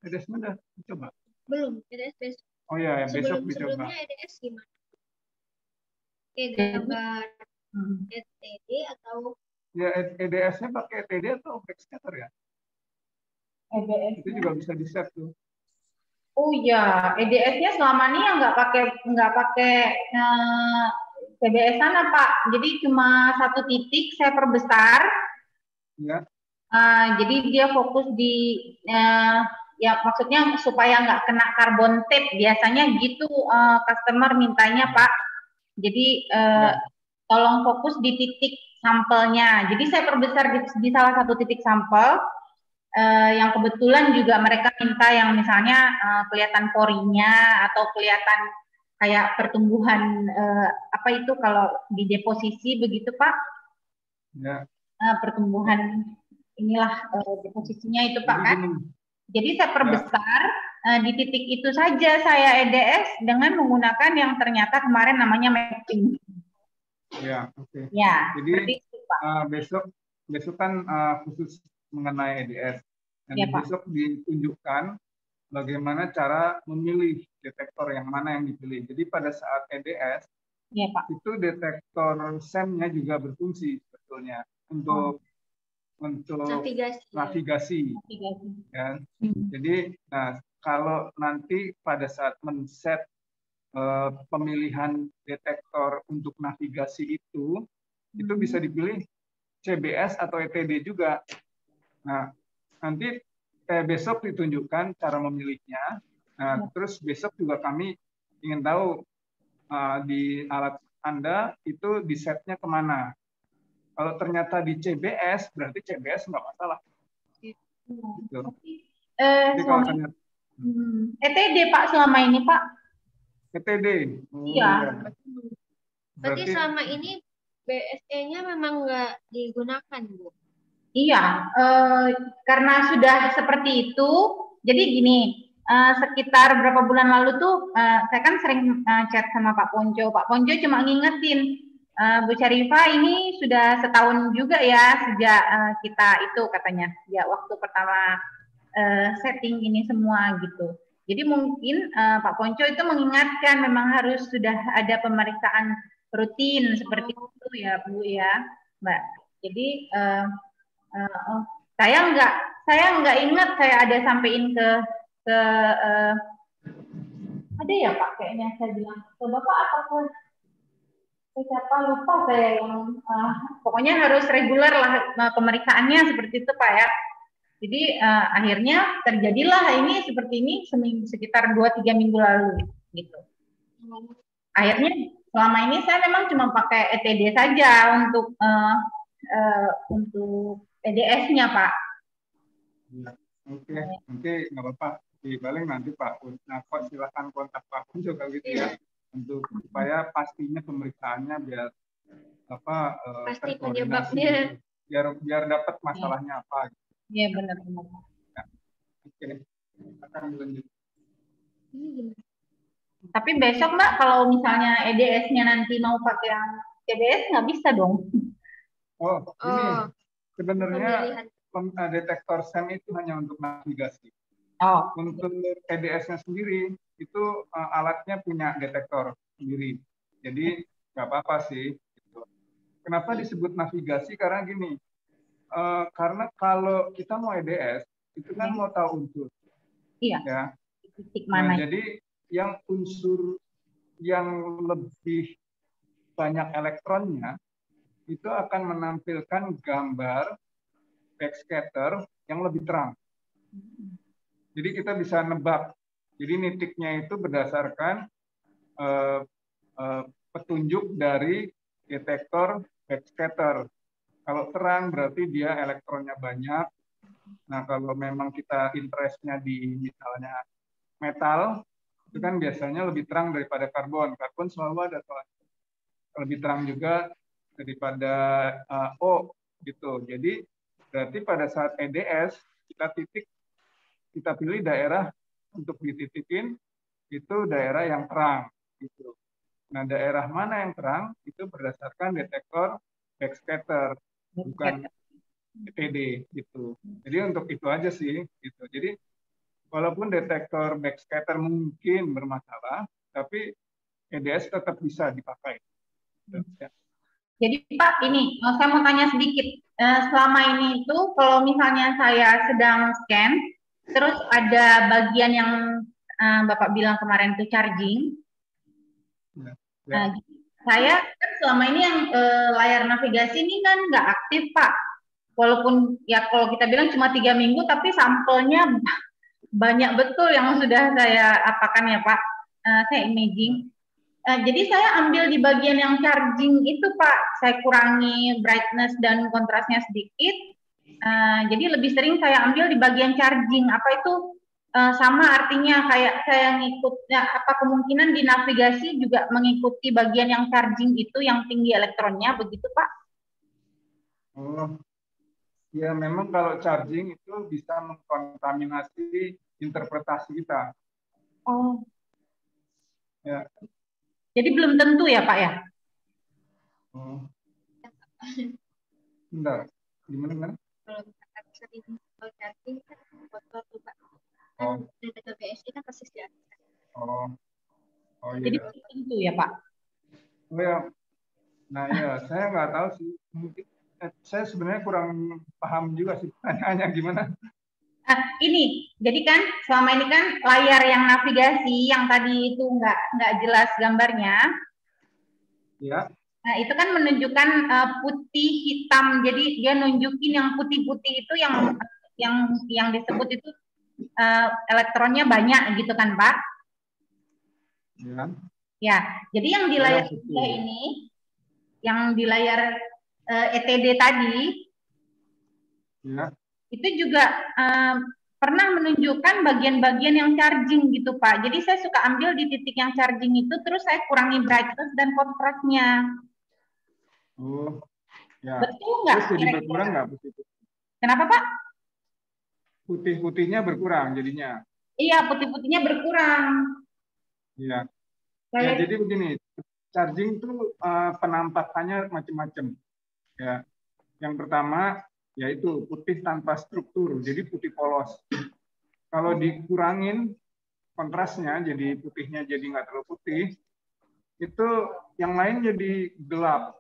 EDS-nya udah dicoba? Belum, EDS besok. Oh iya, ya, besok Sebelum, dicoba. Sebelumnya EDS gimana? Kayak gambar hmm. ETD atau? Ya, EDS-nya pakai ETD atau backscatter ya? EDS. Itu juga bisa di set tuh. Oh iya, EDS-nya selama ini yang nggak pakai nggak pakai eh, CBS sana Pak. Jadi cuma satu titik saya perbesar. Ya. Uh, jadi dia fokus di uh, ya maksudnya supaya nggak kena karbon tape biasanya gitu uh, customer mintanya Pak. Jadi uh, tolong fokus di titik sampelnya. Jadi saya perbesar di, di salah satu titik sampel uh, yang kebetulan juga mereka minta yang misalnya uh, kelihatan porinya atau kelihatan kayak pertumbuhan uh, apa itu kalau di deposisi begitu Pak? Ya. Uh, pertumbuhan inilah uh, posisinya itu Pak kan. Jadi saya perbesar ya. uh, di titik itu saja saya EDS dengan menggunakan yang ternyata kemarin namanya mapping. Ya, oke. Okay. Ya. Jadi itu, Pak. Uh, besok besok kan uh, khusus mengenai EDS. Dan ya, besok ditunjukkan bagaimana cara memilih detektor yang mana yang dipilih. Jadi pada saat EDS ya, Pak. itu detektor SEM-nya juga berfungsi sebetulnya untuk oh untuk navigasi. navigasi. navigasi. Ya. Hmm. Jadi, nah kalau nanti pada saat men-set uh, pemilihan detektor untuk navigasi itu, hmm. itu bisa dipilih CBS atau ETD juga. Nah, nanti eh, besok ditunjukkan cara memilihnya. Nah, hmm. terus besok juga kami ingin tahu uh, di alat Anda itu di setnya ke mana. Kalau ternyata di CBS, berarti CBS nggak masalah. Gitu. Eh, Jadi kalau ternyata, hmm, ETD Pak selama ini Pak? ETD. Oh, iya. iya. Berarti, berarti selama ini BSE-nya memang nggak digunakan, Bu? Iya, eh, karena sudah seperti itu, jadi gini, eh, sekitar berapa bulan lalu tuh, eh, saya kan sering chat sama Pak Ponco. Pak Ponco cuma ngingetin, Bu Syarifah ini sudah setahun juga ya sejak kita itu katanya ya waktu pertama setting ini semua gitu. Jadi mungkin uh, Pak Ponco itu mengingatkan memang harus sudah ada pemeriksaan rutin seperti itu ya Bu ya Mbak. Jadi uh, oh, saya nggak saya nggak ingat saya ada sampaikan ke ke uh, ada ya Pak kayaknya saya bilang ke Bapak apa siapa? Lupa saya yang uh, pokoknya harus reguler lah pemeriksaannya seperti itu pak ya. Jadi uh, akhirnya terjadilah ini seperti ini seminggu sekitar dua tiga minggu lalu gitu. Akhirnya selama ini saya memang cuma pakai ETD saja untuk uh, uh, untuk EDS-nya pak ya, oke okay. nanti nggak apa-apa di paling nanti pak nah silakan kontak pak Pun juga gitu ya untuk supaya pastinya pemeriksaannya biar apa uh, pasti penyebabnya biar biar dapat masalahnya ya. apa iya benar benar ya. oke akan lanjut tapi besok mbak kalau misalnya EDS-nya nanti mau pakai yang CBS nggak bisa dong oh ini oh. Sebenarnya eh, detektor SEM itu hanya untuk navigasi oh. untuk EDS-nya sendiri itu uh, alatnya punya detektor sendiri. Jadi nggak apa-apa sih. Gitu. Kenapa disebut navigasi? Karena gini, uh, karena kalau kita mau EDS itu kan mau tahu unsur. Iya. Ya. Titik mana? Nah, jadi yang unsur yang lebih banyak elektronnya itu akan menampilkan gambar backscatter yang lebih terang. Jadi kita bisa nebak. Jadi nitiknya itu berdasarkan uh, uh, petunjuk dari detektor backscatter. Kalau terang berarti dia elektronnya banyak. Nah kalau memang kita interestnya di misalnya metal, itu kan biasanya lebih terang daripada karbon. Karbon selalu ada soalnya. Lebih terang juga daripada uh, O gitu. Jadi berarti pada saat EDS kita titik kita pilih daerah untuk dititikin itu daerah yang terang gitu. Nah, daerah mana yang terang itu berdasarkan detektor backscatter bukan EPD gitu. Jadi untuk itu aja sih gitu. Jadi walaupun detektor backscatter mungkin bermasalah, tapi EDS tetap bisa dipakai. Ya. Jadi Pak, ini eh, saya mau tanya sedikit. Eh, selama ini itu kalau misalnya saya sedang scan, terus ada bagian yang eh, Bapak bilang kemarin itu charging. Ya, ya. Nah, saya kan selama ini yang layar navigasi ini kan nggak aktif Pak. Walaupun ya kalau kita bilang cuma tiga minggu, tapi sampelnya banyak betul yang sudah saya apakan ya Pak. saya imaging. Uh, jadi saya ambil di bagian yang charging itu Pak, saya kurangi brightness dan kontrasnya sedikit. Uh, jadi lebih sering saya ambil di bagian charging. Apa itu uh, sama artinya kayak saya ngikut ya, apa kemungkinan di navigasi juga mengikuti bagian yang charging itu yang tinggi elektronnya begitu Pak? Oh, ya memang kalau charging itu bisa mengkontaminasi interpretasi kita. Oh. Ya, jadi belum tentu ya Pak ya? Oh. Bentar, gimana gimana? Kalau misalkan sering kan botol tuh Pak. Kan oh. data BSI kan di Oh. Oh iya. Jadi belum tentu ya Pak? Oh ya. Nah ya, saya nggak tahu sih. Mungkin eh, saya sebenarnya kurang paham juga sih pertanyaannya gimana. Uh, ini, jadi kan selama ini kan layar yang navigasi yang tadi itu nggak nggak jelas gambarnya. Ya. Nah itu kan menunjukkan uh, putih hitam, jadi dia nunjukin yang putih-putih itu yang yang yang disebut itu uh, elektronnya banyak gitu kan Pak? Ya. Ya, jadi yang di layar ya, ini, yang di layar uh, ETD tadi, ya itu juga um, pernah menunjukkan bagian-bagian yang charging gitu Pak. Jadi saya suka ambil di titik yang charging itu terus saya kurangi brightness dan kontrasnya. Oh, ya. Betul nggak? Terus jadi berkurang nggak putih? Kenapa Pak? Putih-putihnya berkurang jadinya. Iya, putih-putihnya berkurang. Iya. Ya, jadi begini, charging itu uh, penampakannya macam-macam. Ya, yang pertama yaitu putih tanpa struktur, jadi putih polos. Kalau dikurangin kontrasnya, jadi putihnya jadi nggak terlalu putih, itu yang lain jadi gelap.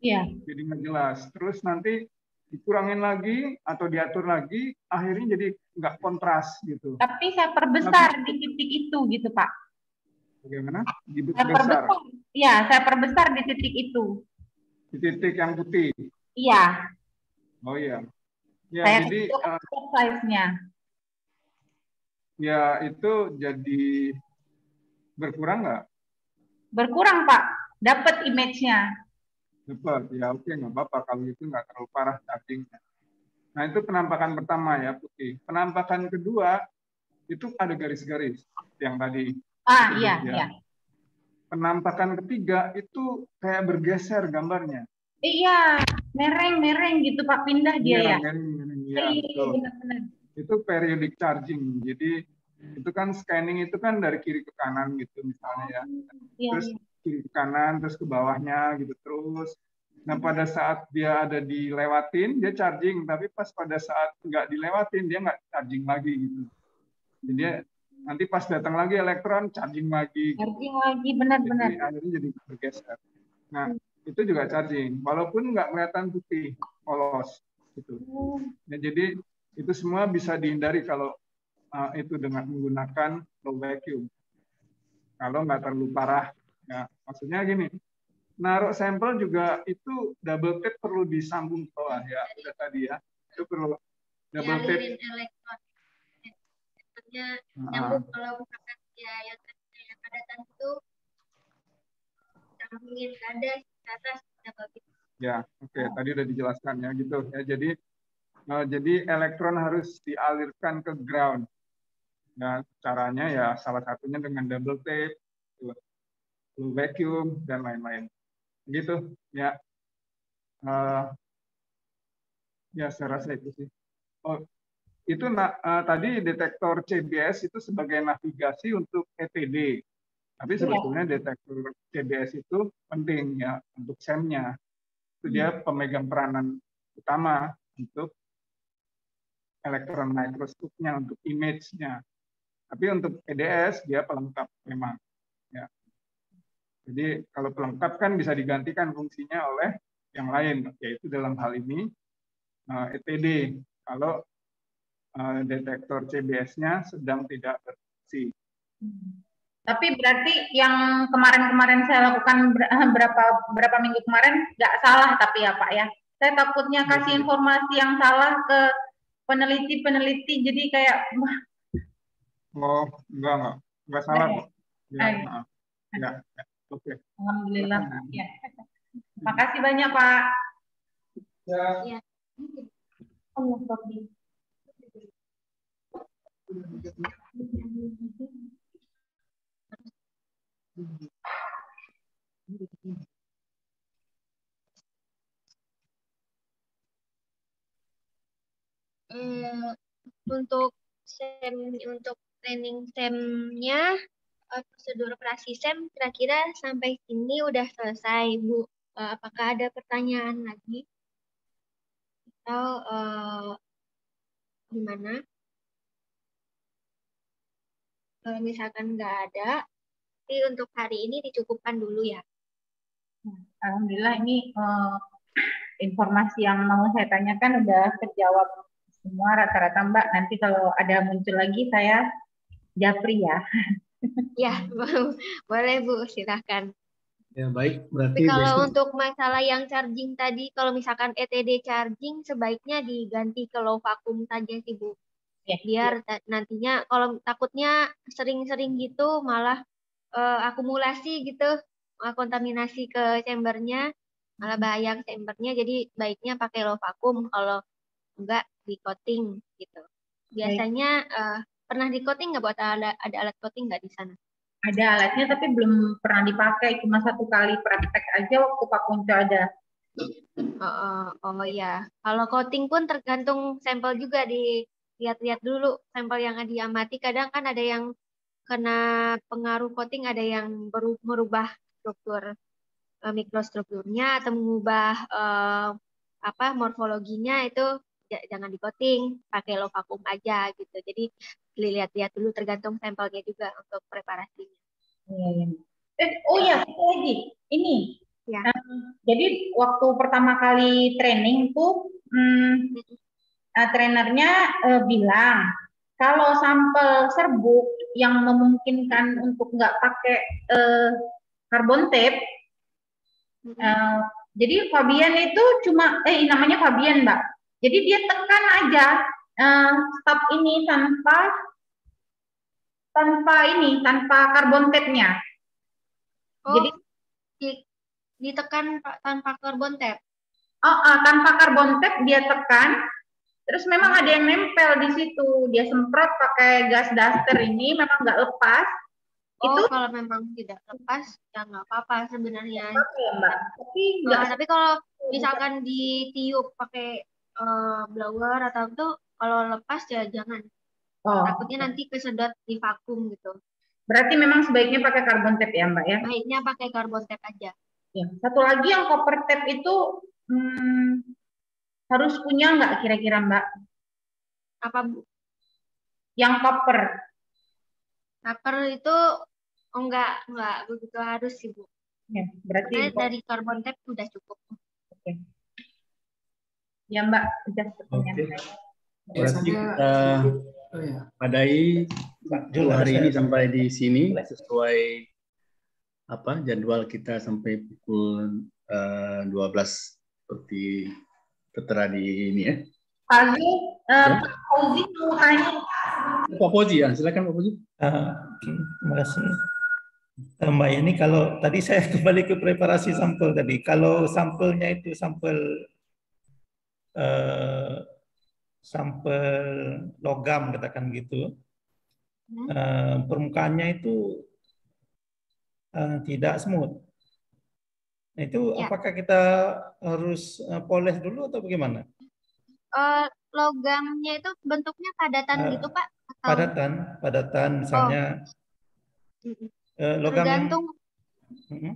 Iya. Jadi nggak jelas. Terus nanti dikurangin lagi atau diatur lagi, akhirnya jadi nggak kontras gitu. Tapi saya perbesar Tapi, di titik itu gitu Pak. Bagaimana? Dibesar. Iya, saya perbesar di titik itu. Di titik yang putih. Iya. Oh iya. Ya, Saya jadi uh, size-nya. Ya, itu jadi berkurang nggak? Berkurang, Pak. Dapat image-nya. Dapat, ya oke, nggak apa-apa. Kalau itu nggak terlalu parah charging-nya. Nah, itu penampakan pertama ya, putih. Penampakan kedua, itu ada garis-garis yang tadi. Ah, iya, ya. iya. Penampakan ketiga itu kayak bergeser gambarnya. Iya, mereng-mereng gitu Pak pindah dia ya. Mereng, mereng, ya, iya, benar-benar. Itu periodic charging. Jadi itu kan scanning itu kan dari kiri ke kanan gitu misalnya ya. Iya, terus iya. kiri ke kanan terus ke bawahnya gitu terus. Nah pada saat dia ada dilewatin dia charging, tapi pas pada saat nggak dilewatin dia nggak charging lagi gitu. Jadi dia nanti pas datang lagi elektron charging lagi. Charging lagi benar-benar. Akhirnya jadi bergeser. Nah itu juga charging. Walaupun nggak kelihatan putih polos gitu. Ya, jadi itu semua bisa dihindari kalau uh, itu dengan menggunakan low vacuum. Kalau nggak terlalu parah ya. Maksudnya gini naruh sampel juga itu double tape perlu disambung ke bawah ya. Udah tadi ya. Itu perlu double tape nyambung kalau misalkan ya yang padatan itu sambungin atas Ya, oke. Okay. Tadi udah dijelaskan ya gitu. Ya, jadi uh, jadi elektron harus dialirkan ke ground. Nah, caranya ya salah satunya dengan double tape, blue vacuum dan lain-lain. Gitu ya. Uh, ya saya rasa itu sih. Oh, itu uh, tadi detektor CBS itu sebagai navigasi untuk ETD. Tapi iya. sebetulnya detektor CBS itu penting ya untuk SEM-nya itu dia hmm. pemegang peranan utama untuk elektron mikroskopnya untuk image-nya. Tapi untuk EDS dia pelengkap memang. Ya. Jadi kalau pelengkap kan bisa digantikan fungsinya oleh yang lain, yaitu dalam hal ini ETD. Eh, e kalau eh, detektor CBS-nya sedang tidak berfungsi. Tapi berarti yang kemarin-kemarin saya lakukan berapa berapa minggu kemarin nggak salah tapi ya Pak ya. Saya takutnya kasih informasi yang salah ke peneliti-peneliti jadi kayak Oh, enggak enggak. Enggak salah, Bu. Ya, ya. ya. Oke. Alhamdulillah. Ya. Makasih banyak, Pak. Ya. ya. Allah, Hmm, untuk SEM untuk training SEM-nya eh, prosedur operasi SEM kira-kira sampai sini udah selesai Bu. Eh, apakah ada pertanyaan lagi? Atau uh, gimana? Kalau misalkan nggak ada, tapi untuk hari ini dicukupkan dulu ya. Alhamdulillah ini uh, informasi yang mau saya tanyakan udah terjawab semua rata-rata Mbak. Nanti kalau ada muncul lagi saya japri ya. ya, boleh Bu, silahkan. Ya baik, berarti. Tapi kalau besok... untuk masalah yang charging tadi, kalau misalkan ETD charging sebaiknya diganti ke low vacuum saja sih Bu. Ya, Biar ya. nantinya kalau takutnya sering-sering gitu malah uh, akumulasi gitu uh, kontaminasi ke chambernya malah hmm. bahaya ke chambernya jadi baiknya pakai low vacuum kalau enggak di coating gitu biasanya uh, pernah di coating nggak buat ada ada alat coating nggak di sana? Ada alatnya tapi belum pernah dipakai. Cuma satu kali praktek aja waktu Pak Kunco ada. Oh, oh, oh ya kalau coating pun tergantung sampel juga di lihat-lihat dulu sampel yang diamati. Kadang kan ada yang karena pengaruh coating ada yang merubah struktur uh, mikrostrukturnya atau mengubah uh, apa morfologinya itu jangan di coating, pakai low vacuum aja gitu. Jadi lihat-lihat dulu tergantung sampelnya juga untuk preparasinya. Iya, iya. Eh, oh ya, satu lagi. Ini. Ya. Um, jadi waktu pertama kali training tuh hmm, uh, trenernya uh, bilang kalau sampel serbuk yang memungkinkan untuk nggak pakai uh, karbon tape, uh, jadi Fabian itu cuma eh namanya Fabian mbak. Jadi dia tekan aja uh, stop ini tanpa tanpa ini tanpa karbon tape-nya. Oh, Jadi ditekan tanpa karbon tape. Oh, uh, tanpa karbon tape dia tekan Terus memang ada yang nempel di situ. Dia semprot pakai gas duster ini memang nggak lepas. Oh, itu kalau memang tidak lepas ya nggak apa-apa sebenarnya. Apa ya, Mbak? Tapi nah, tapi kalau misalkan ditiup pakai uh, blower atau itu kalau lepas ya jangan. Oh. Takutnya nanti kesedot di vakum gitu. Berarti memang sebaiknya pakai karbon tape ya, Mbak ya? Baiknya pakai karbon tape aja. Ya. Satu lagi yang copper tape itu hmm, harus punya nggak kira-kira Mbak? Apa Bu? Yang koper. Koper itu oh enggak, enggak begitu harus sih Bu. Ya, berarti Karena dari karbon tape sudah cukup. Oke. Ya Mbak, sudah pertanyaan Oke. Berarti kita oh, ya. padai hari ini sampai di sini sesuai apa jadwal kita sampai pukul uh, eh, 12 seperti tertera di ini ya. Pagi, uh, Pak Fauzi mau tanya Pak Poji ya, silakan Pak Poji. Uh, Oke, okay. terima kasih. Eh, Mbak Yani, kalau tadi saya kembali ke preparasi sampel tadi, kalau sampelnya itu sampel uh, sampel logam katakan gitu, uh, permukaannya itu uh, tidak smooth. Nah, itu ya. apakah kita harus uh, poles dulu atau bagaimana? Uh, logamnya itu bentuknya padatan uh, gitu, Pak? Atau... Padatan, padatan misalnya. Oh. Uh, logam Tergantung. Uh-huh.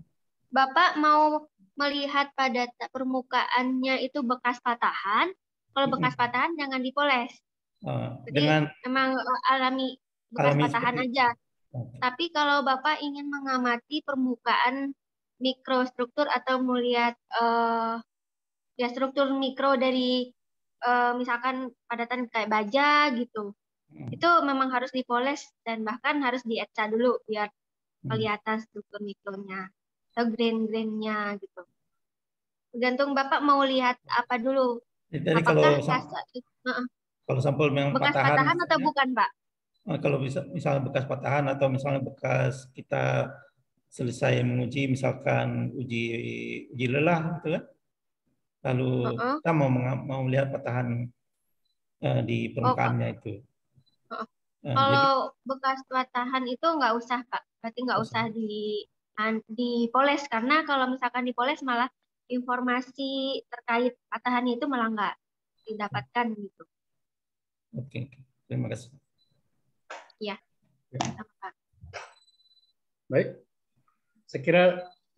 Bapak mau melihat pada permukaannya itu bekas patahan. Kalau bekas patahan jangan dipoles. Uh, Jadi dengan emang alami bekas alami patahan seperti... aja. Okay. Tapi kalau Bapak ingin mengamati permukaan mikrostruktur atau melihat uh, ya struktur mikro dari uh, misalkan padatan kayak baja gitu. Hmm. Itu memang harus dipoles dan bahkan harus dietsa dulu biar Hmm. kelihatan struktur mikronya atau grain-grainnya gitu. Tergantung Bapak mau lihat apa dulu. Jadi Apakah kalau uh, kalau sampel yang bekas patahan, patahan atau bukan, Pak? Eh, kalau bisa misalnya bekas patahan atau misalnya bekas kita selesai menguji misalkan uji uji lelah gitu kan. Lalu uh -uh. kita mau mau melihat patahan uh, di permukaannya oh, itu. Uh -uh. Nah, kalau jadi, bekas patahan itu nggak usah, Pak berarti nggak usah di dipoles karena kalau misalkan dipoles malah informasi terkait patahan itu malah nggak didapatkan gitu. Oke, terima kasih. Ya. Baik, saya kira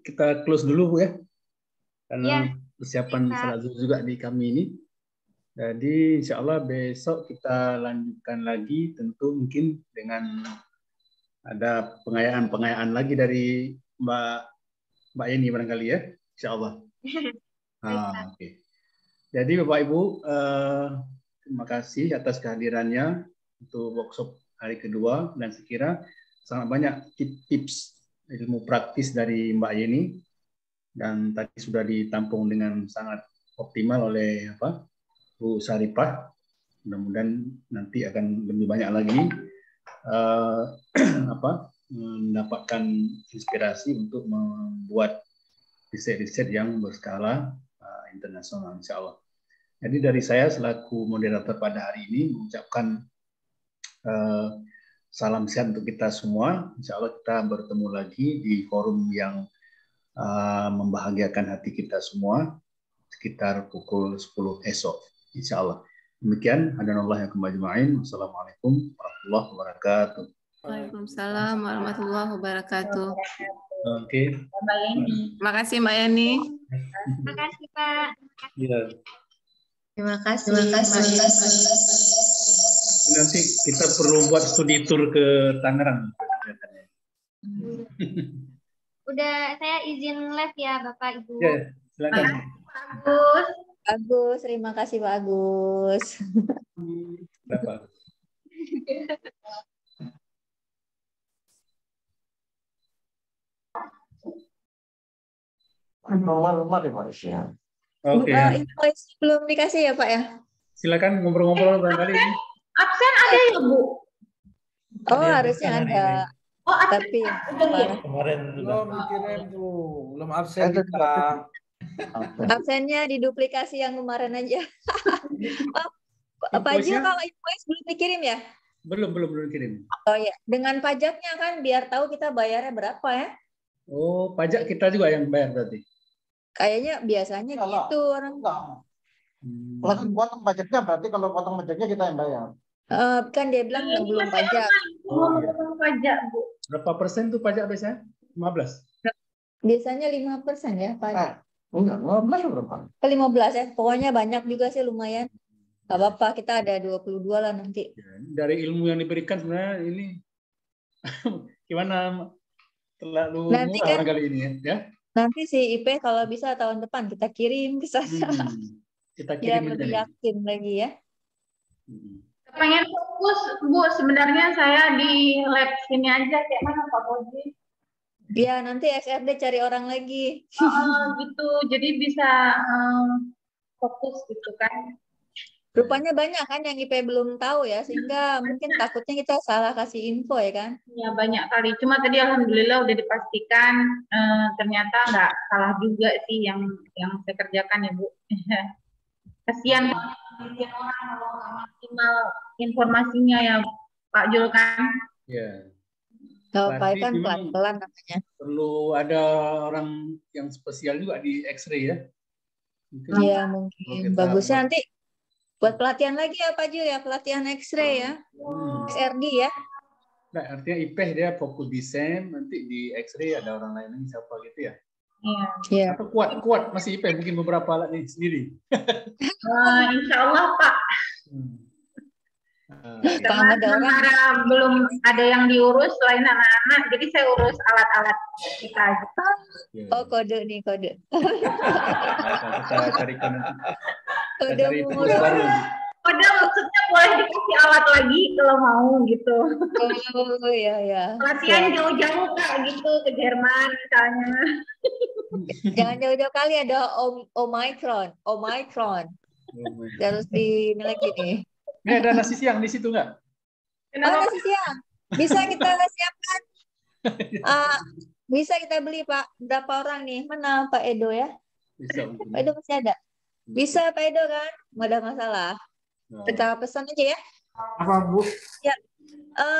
kita close dulu Bu ya, karena ya, persiapan kita... salat juga di kami ini. Jadi insya Allah besok kita lanjutkan lagi tentu mungkin dengan ada pengayaan-pengayaan lagi dari Mbak Mbak Yeni barangkali ya, Insya Allah. ah, Oke. Okay. Jadi Bapak Ibu, eh, terima kasih atas kehadirannya untuk workshop hari kedua dan sekira sangat banyak tips ilmu praktis dari Mbak Yeni dan tadi sudah ditampung dengan sangat optimal oleh apa Bu Saripah. Mudah-mudahan nanti akan lebih banyak lagi uh, apa mendapatkan inspirasi untuk membuat riset-riset yang berskala uh, internasional insya Allah. Jadi dari saya selaku moderator pada hari ini mengucapkan uh, salam sehat untuk kita semua. Insya Allah kita bertemu lagi di forum yang uh, membahagiakan hati kita semua sekitar pukul 10 esok. Insya Allah. Demikian, hadanallah yang kembali main. Wassalamualaikum warahmatullahi wabarakatuh. Waalaikumsalam warahmatullahi wabarakatuh. Oke. Okay. Mbak Yani. Terima kasih Mbak Yani. Terima kasih Pak. Iya. Terima kasih. Terima kasih. Nanti kita perlu buat studi tour ke Tangerang. Udah saya izin live ya Bapak Ibu. Ya, silakan. Bagus. Agus, terima kasih Pak Agus. Berapa? Normal-normal ya Pak ya. Oke. Okay. Uh, belum dikasih ya Pak ya? Silakan ngobrol-ngobrol barangkali ini. Absen ada ya Bu? Oh ada, harusnya ada. Oh, ada. Tapi kemarin belum dikirim tuh, belum absen kita. Absennya diduplikasi yang kemarin aja. oh, pajak kalau invoice belum dikirim ya? Belum, belum, belum dikirim. Oh ya, dengan pajaknya kan biar tahu kita bayarnya berapa ya? Oh, pajak kita juga yang bayar berarti? Kayaknya biasanya kalau, gitu orang. Hmm. Kalau potong pajaknya berarti kalau potong pajaknya kita yang bayar. Uh, kan dia bilang yang belum pajak. Belum potong pajak, Bu. Berapa persen tuh pajak biasanya? 15? Biasanya lima persen ya, Pak. Nah, Enggak, 15 berapa? Ke 15 ya. Pokoknya banyak juga sih lumayan. Gak apa-apa, kita ada 22 lah nanti. Ya, dari ilmu yang diberikan sebenarnya ini gimana terlalu nanti murah kan, kali ini ya. Nanti si IP kalau bisa tahun depan kita kirim ke sana. Hmm, kita kirim Biar lebih yakin lagi ya. Hmm. Pengen fokus, Bu, sebenarnya saya di lab sini aja. Kayak mana Pak Boji? Ya, nanti SRD cari orang lagi. Oh, gitu. Jadi bisa um, fokus gitu kan. Rupanya banyak kan yang IP belum tahu ya, sehingga mungkin takutnya kita salah kasih info ya kan? Ya banyak kali. Cuma tadi alhamdulillah udah dipastikan eh, ternyata nggak salah juga sih yang yang saya kerjakan ya Bu. Kasihan kasihan orang kalau nggak maksimal informasinya ya Pak Jul kan. Ya. Kalau Pak kan pelan-pelan namanya. Perlu ada orang yang spesial juga di X-ray ya. Mungkin Iya mungkin. kita Bagusnya buat- nanti buat pelatihan lagi ya Pak Jul ya, pelatihan X-ray ya, Hmm. XRD ya. Nah, artinya IPEH dia fokus di SEM, nanti di X-ray ada orang lain lagi siapa gitu ya. Iya. Iya. Atau kuat kuat masih IPEH mungkin beberapa alat ini sendiri. Eh, insya Allah Pak. Ah, Karena sementara belum ada yang diurus selain anak-anak, jadi saya urus alat-alat kita aja. Oh kode nih kode. kita carikan cari mengurus. baru. Padahal maksudnya boleh dikasih alat lagi kalau mau gitu. Oh iya ya. Latihan jauh-jauh kak gitu ke Jerman misalnya. Jangan jauh-jauh kali ada Om Omicron, Omicron. Harus dinilai gini. Ini ada nasi siang di situ nggak? Oh, nasi siang. Bisa kita siapkan. Ah, bisa kita beli Pak. Berapa orang nih? Mana Pak Edo ya? Bisa. Pak Edo masih ada. Bisa Pak Edo kan? Nggak ada masalah. Kita pesan aja ya. Apa Bu? Ya. Eh,